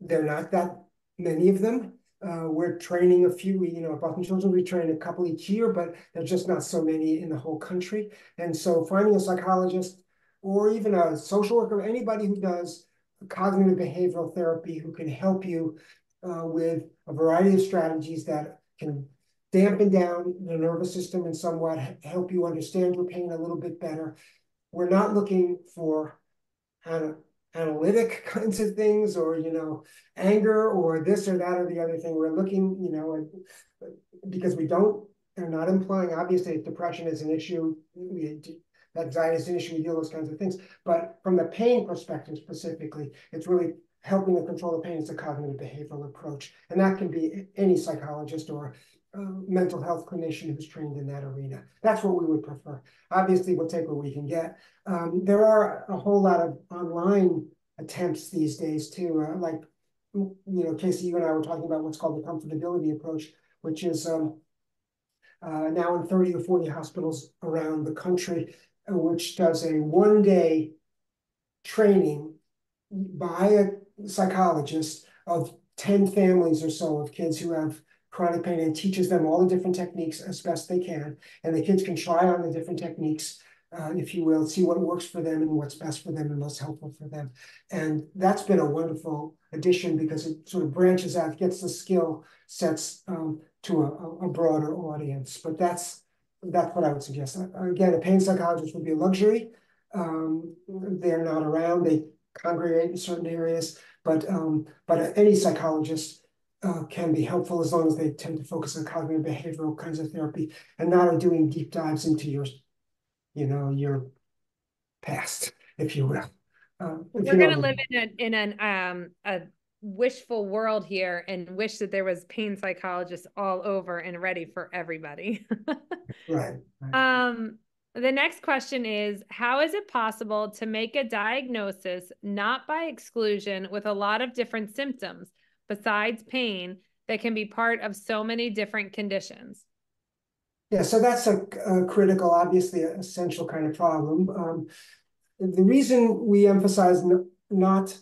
they're not that many of them. Uh, we're training a few, you know, Boston Children, we train a couple each year, but there's just not so many in the whole country. And so finding a psychologist or even a social worker, anybody who does cognitive behavioral therapy who can help you uh, with a variety of strategies that can dampen down the nervous system and somewhat help you understand your pain a little bit better. We're not looking for analytic kinds of things or you know anger or this or that or the other thing. We're looking you know uh, because we don't they're not implying obviously depression is an issue we, anxiety is an issue we deal those kinds of things. But from the pain perspective specifically it's really helping to control the pain. It's a cognitive behavioral approach. And that can be any psychologist or mental health clinician who's trained in that arena. That's what we would prefer. Obviously, we'll take what we can get. Um, there are a whole lot of online attempts these days too. Uh, like, you know, Casey, you and I were talking about what's called the Comfort Ability approach, which is um, uh, now in 30 or 40 hospitals around the country, uh, which does a one-day training by a psychologist of 10 families or so of kids who have chronic pain and teaches them all the different techniques as best they can. And the kids can try on the different techniques, uh, if you will, see what works for them and what's best for them and most helpful for them. And that's been a wonderful addition because it sort of branches out, gets the skill sets um, to a, a, broader audience. But that's that's what I would suggest. Uh, again, a pain psychologist would be a luxury. Um, they're not around. They congregate in certain areas, but um, but any psychologist uh, can be helpful as long as they tend to focus on cognitive behavioral kinds of therapy and not are doing deep dives into your, you know, your past, if you will. Um, We're going to live in, a, in an um, a wishful world here and wish that there was pain psychologists all over and ready for everybody. right, right. Um, the next question is How is it possible to make a diagnosis not by exclusion with a lot of different symptoms? Besides pain that can be part of so many different conditions? Yeah, so that's a, a critical, obviously, essential kind of problem. Um, the reason we emphasize not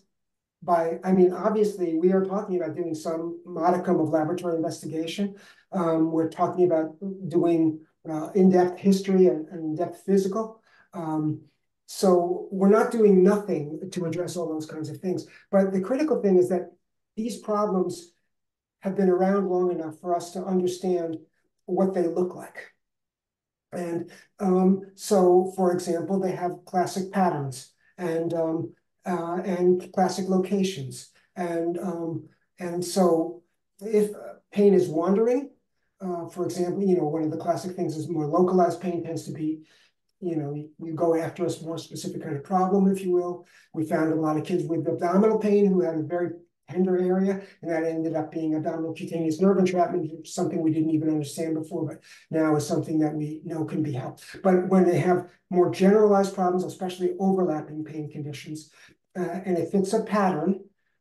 by, I mean, obviously, we are talking about doing some modicum of laboratory investigation. Um, we're talking about doing uh, in-depth history and, and in-depth physical. Um, so we're not doing nothing to address all those kinds of things. But the critical thing is that these problems have been around long enough for us to understand what they look like. And um, so, for example, they have classic patterns and um, uh, and classic locations. And um, and so, if pain is wandering, uh, for example, you know, one of the classic things is more localized pain tends to be, you know, you go after a more specific kind of problem, if you will. We found a lot of kids with abdominal pain who had a very tender area, and that ended up being abdominal cutaneous nerve entrapment, something we didn't even understand before, but now is something that we know can be helped. But when they have more generalized problems, especially overlapping pain conditions, uh, and if it's a pattern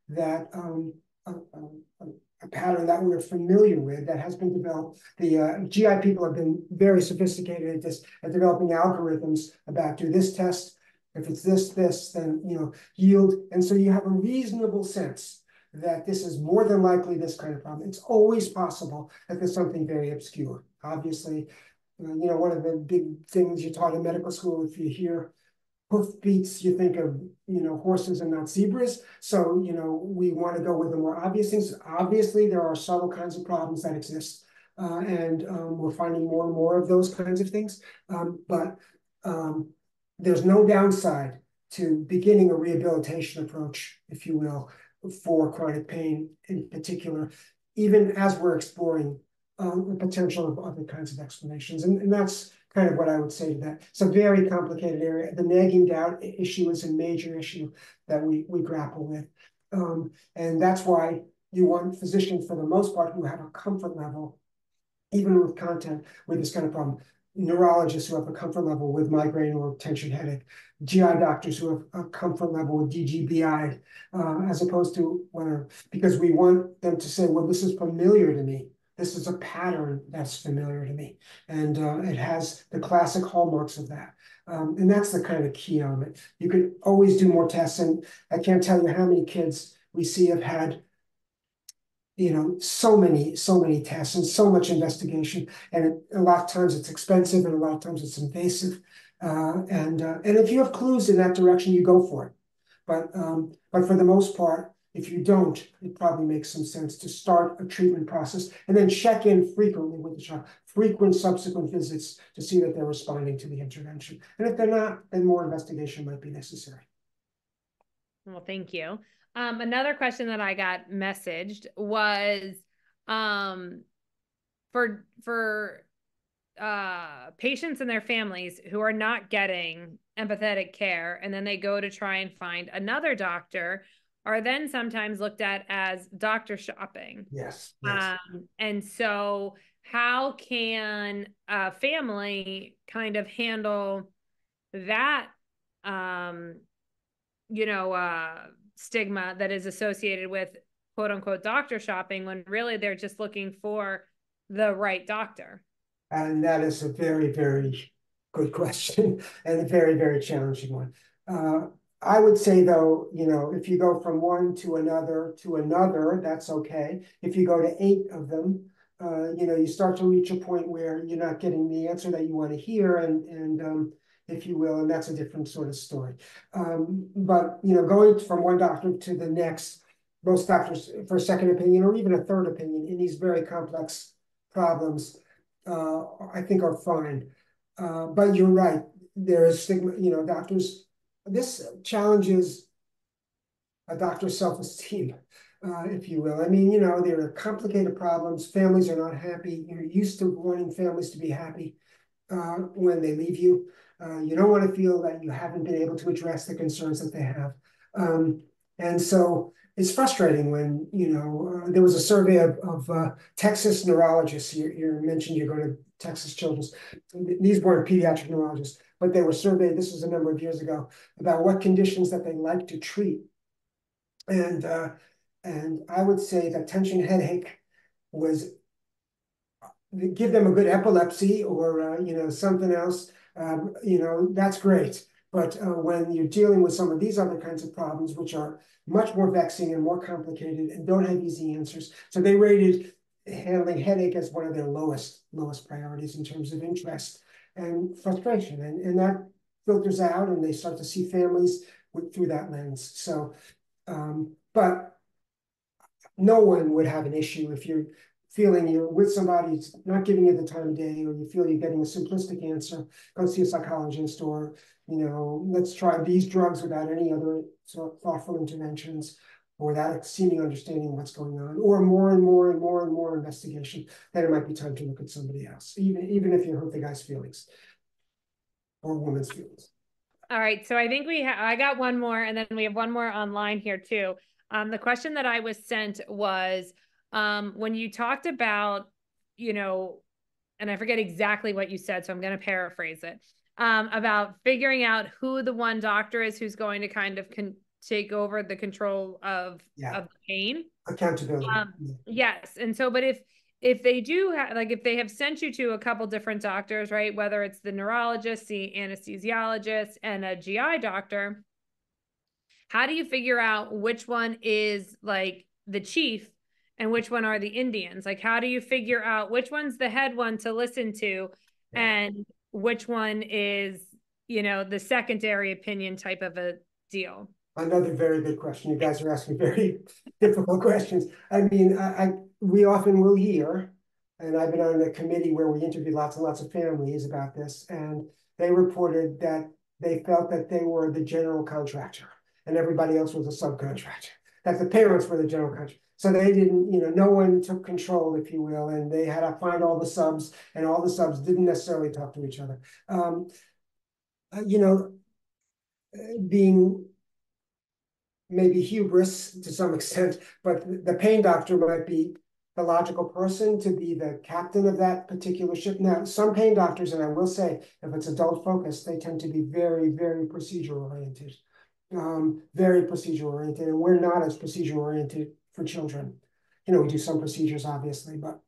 that um, a, a, a, pattern that we're familiar with that has been developed. The uh, GI people have been very sophisticated at this, at developing algorithms about do this test. If it's this, this, then you know yield, and so you have a reasonable sense that this is more than likely this kind of problem. It's always possible that there's something very obscure. Obviously, uh, you know, one of the big things you're taught in medical school, if you hear hoof beats, you think of, you know, horses and not zebras. So, you know, we want to go with the more obvious things. Obviously, there are subtle kinds of problems that exist. Uh, and um, we're finding more and more of those kinds of things. Um, but um, there's no downside to beginning a rehabilitation approach, if you will, for chronic pain in particular, even as we're exploring um, the potential of other kinds of explanations. And, and that's kind of what I would say to that. It's a very complicated area. The nagging doubt issue is a major issue that we, we grapple with. Um, and that's why you want physicians, for the most part, who have a comfort level, even with content, with this kind of problem. Neurologists who have a comfort level with migraine or tension headache, GI doctors who have a comfort level with DGBI, uh, as opposed to whether, because we want them to say, well, this is familiar to me this is a pattern that's familiar to me. And uh, it has the classic hallmarks of that. Um, and that's the kind of key element. You can always do more tests. And I can't tell you how many kids we see have had, you know, so many, so many tests and so much investigation. And it, a lot of times it's expensive and a lot of times it's invasive. Uh, and uh, and if you have clues in that direction, you go for it. But um, but for the most part, if you don't, it probably makes some sense to start a treatment process and then check in frequently with the child, frequent subsequent visits to see that they're responding to the intervention. And if they're not, then more investigation might be necessary. Well, thank you. Um, another question that I got messaged was um, for for uh, patients and their families who are not getting empathetic care, and then they go to try and find another doctor are then sometimes looked at as doctor shopping. Yes. yes. Um, and so, how can a family kind of handle that, um, you know, uh, stigma that is associated with quote unquote doctor shopping when really they're just looking for the right doctor? And that is a very, very good question and a very, very challenging one. Uh, I would say though, you know, if you go from one to another to another, that's okay. If you go to eight of them, uh, you know, you start to reach a point where you're not getting the answer that you want to hear, and and um, if you will, and that's a different sort of story. Um, but you know, going from one doctor to the next, most doctors for a second opinion or even a third opinion in these very complex problems, uh, I think are fine. Uh, but you're right, there is stigma. You know, doctors this challenges a doctor's self-esteem, uh, if you will. I mean, you know, there are complicated problems. Families are not happy. You're used to wanting families to be happy uh, when they leave you. Uh, you don't want to feel that you haven't been able to address the concerns that they have. Um, and so it's frustrating when, you know, uh, there was a survey of, of uh, Texas neurologists. You, you mentioned you're going to Texas Children's. These weren't pediatric neurologists but they were surveyed, this was a number of years ago, about what conditions that they like to treat. And, uh, and I would say that tension headache was, give them a good epilepsy or, uh, you know, something else, um, you know, that's great. But uh, when you're dealing with some of these other kinds of problems, which are much more vexing and more complicated and don't have easy answers. So they rated handling headache as one of their lowest, lowest priorities in terms of interest and frustration. And, and that filters out and they start to see families with, through that lens. So, um, but no one would have an issue if you're feeling you're with somebody who's not giving you the time of day or you feel you're getting a simplistic answer, go see a psychologist or, you know, let's try these drugs without any other sort of thoughtful interventions or that seeming understanding what's going on, or more and more and more and more investigation, then it might be time to look at somebody else, even, even if you hurt the guy's feelings or woman's feelings. All right. So I think we I got one more, and then we have one more online here too. Um, the question that I was sent was um, when you talked about, you know, and I forget exactly what you said, so I'm going to paraphrase it um, about figuring out who the one doctor is who's going to kind of con- take over the control of Yeah. of pain. Accountability. Um, Yeah. Yes, and so, but if if they do have like if they have sent you to a couple different doctors, right? Whether it's the neurologist, the anesthesiologist, and a GI doctor, how do you figure out which one is like the chief and which one are the Indians? Like, how do you figure out which one's the head one to listen to, and which one is you know the secondary opinion type of a deal? Another very good question. You guys are asking very difficult questions. I mean, I, I, we often will hear, and I've been on a committee where we interviewed lots and lots of families about this, and they reported that they felt that they were the general contractor and everybody else was a subcontractor. That the parents were the general contractor. So they didn't, you know, no one took control, if you will, and they had to find all the subs, and all the subs didn't necessarily talk to each other. Um, uh, you know, uh, being maybe hubris to some extent, but the pain doctor might be the logical person to be the captain of that particular ship. Now, some pain doctors, and I will say, if it's adult focused, they tend to be very, very procedure oriented. Um, very procedure oriented, and we're not as procedure oriented for children. You know, we do some procedures, obviously, but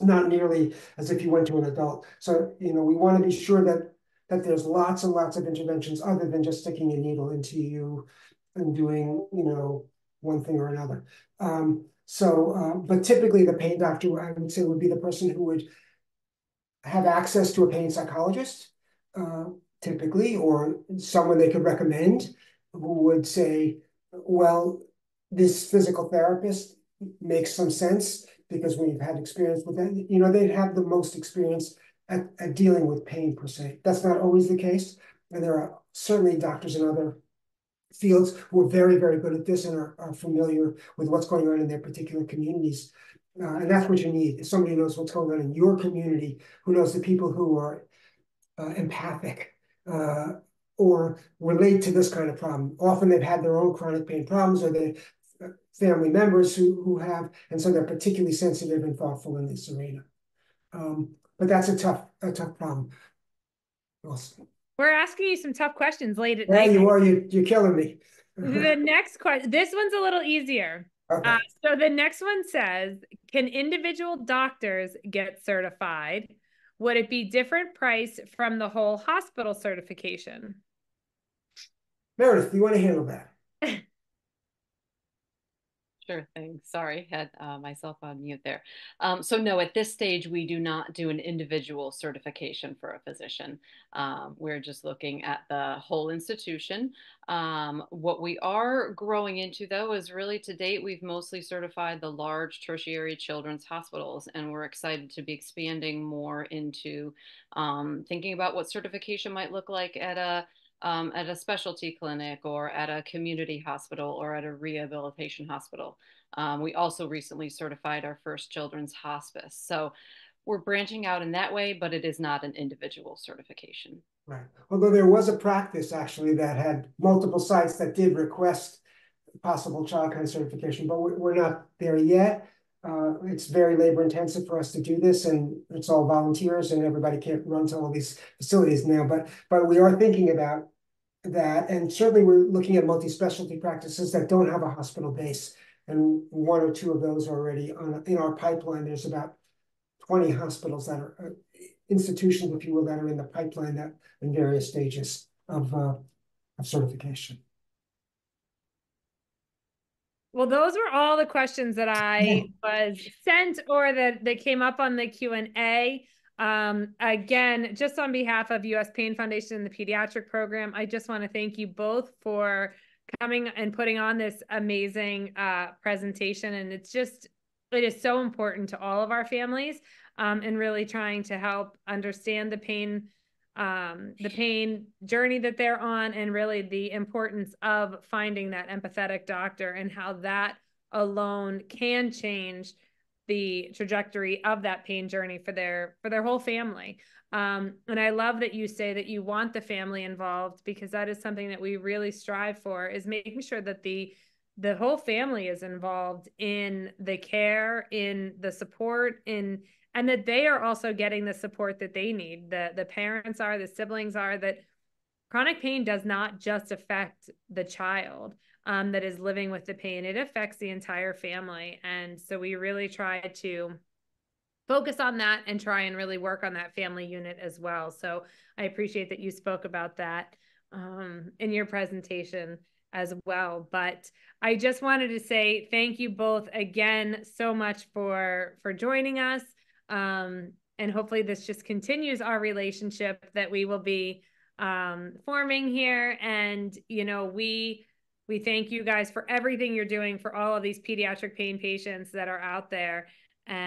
not nearly as if you went to an adult. So, you know, we want to be sure that that there's lots and lots of interventions other than just sticking a needle into you and doing, you know, one thing or another. Um, so, uh, but typically the pain doctor, I would say, would be the person who would have access to a pain psychologist, uh, typically, or someone they could recommend who would say, well, this physical therapist makes some sense because we've had experience with that. You know, they'd have the most experience at, at dealing with pain per se. That's not always the case. And there are certainly doctors in other fields who are very, very good at this and are, are familiar with what's going on in their particular communities. Uh, and that's what you need. If somebody knows what's going on in your community, who knows the people who are uh, empathic uh, or relate to this kind of problem. Often they've had their own chronic pain problems or they family members who, who have, and so they're particularly sensitive and thoughtful in this arena. Um, but that's a tough, a tough problem. Awesome. We're asking you some tough questions late at Yeah, night. you are, you, you're killing me. the next question, this one's a little easier. Okay. Uh, so the next one says, can individual doctors get certified? Would it be different price from the whole hospital certification? Meredith, do you want to handle that? Sure thing. Sorry, had uh, myself on mute there. Um, so no, at this stage, we do not do an individual certification for a physician. Um, we're just looking at the whole institution. Um, what we are growing into though is really to date, we've mostly certified the large tertiary children's hospitals, and we're excited to be expanding more into um, thinking about what certification might look like at a um, at a specialty clinic or at a community hospital or at a rehabilitation hospital. Um, we also recently certified our first children's hospice. So we're branching out in that way, but it is not an individual certification. Right. Although there was a practice actually that had multiple sites that did request possible ChildKind certification, but we're, we're not there yet. Uh, it's very labor intensive for us to do this and it's all volunteers and everybody can't run to all these facilities now, but, but we are thinking about that. And certainly we're looking at multi-specialty practices that don't have a hospital base. And one or two of those are already on, in our pipeline. There's about 20 hospitals that are, uh, institutions, if you will, that are in the pipeline that in various stages of, uh, of certification. Well, those were all the questions that I was sent or that, that came up on the Q and A. Um, again, just on behalf of US Pain Foundation and the pediatric program, I just want to thank you both for coming and putting on this amazing uh, presentation. And it's just, it is so important to all of our families um, and really trying to help understand the pain um, the pain journey that they're on and really the importance of finding that empathetic doctor and how that alone can change the trajectory of that pain journey for their for their whole family um, and i love that you say that you want the family involved because that is something that we really strive for is making sure that the the whole family is involved in the care, in the support, in and that they are also getting the support that they need. The the parents are, the siblings are that chronic pain does not just affect the child um, that is living with the pain, it affects the entire family. And so we really try to focus on that and try and really work on that family unit as well. So I appreciate that you spoke about that um, in your presentation as well. But I just wanted to say thank you both again so much for for joining us. Um, and hopefully this just continues our relationship that we will be um, forming here. And you know, we we thank you guys for everything you're doing for all of these pediatric pain patients that are out there. And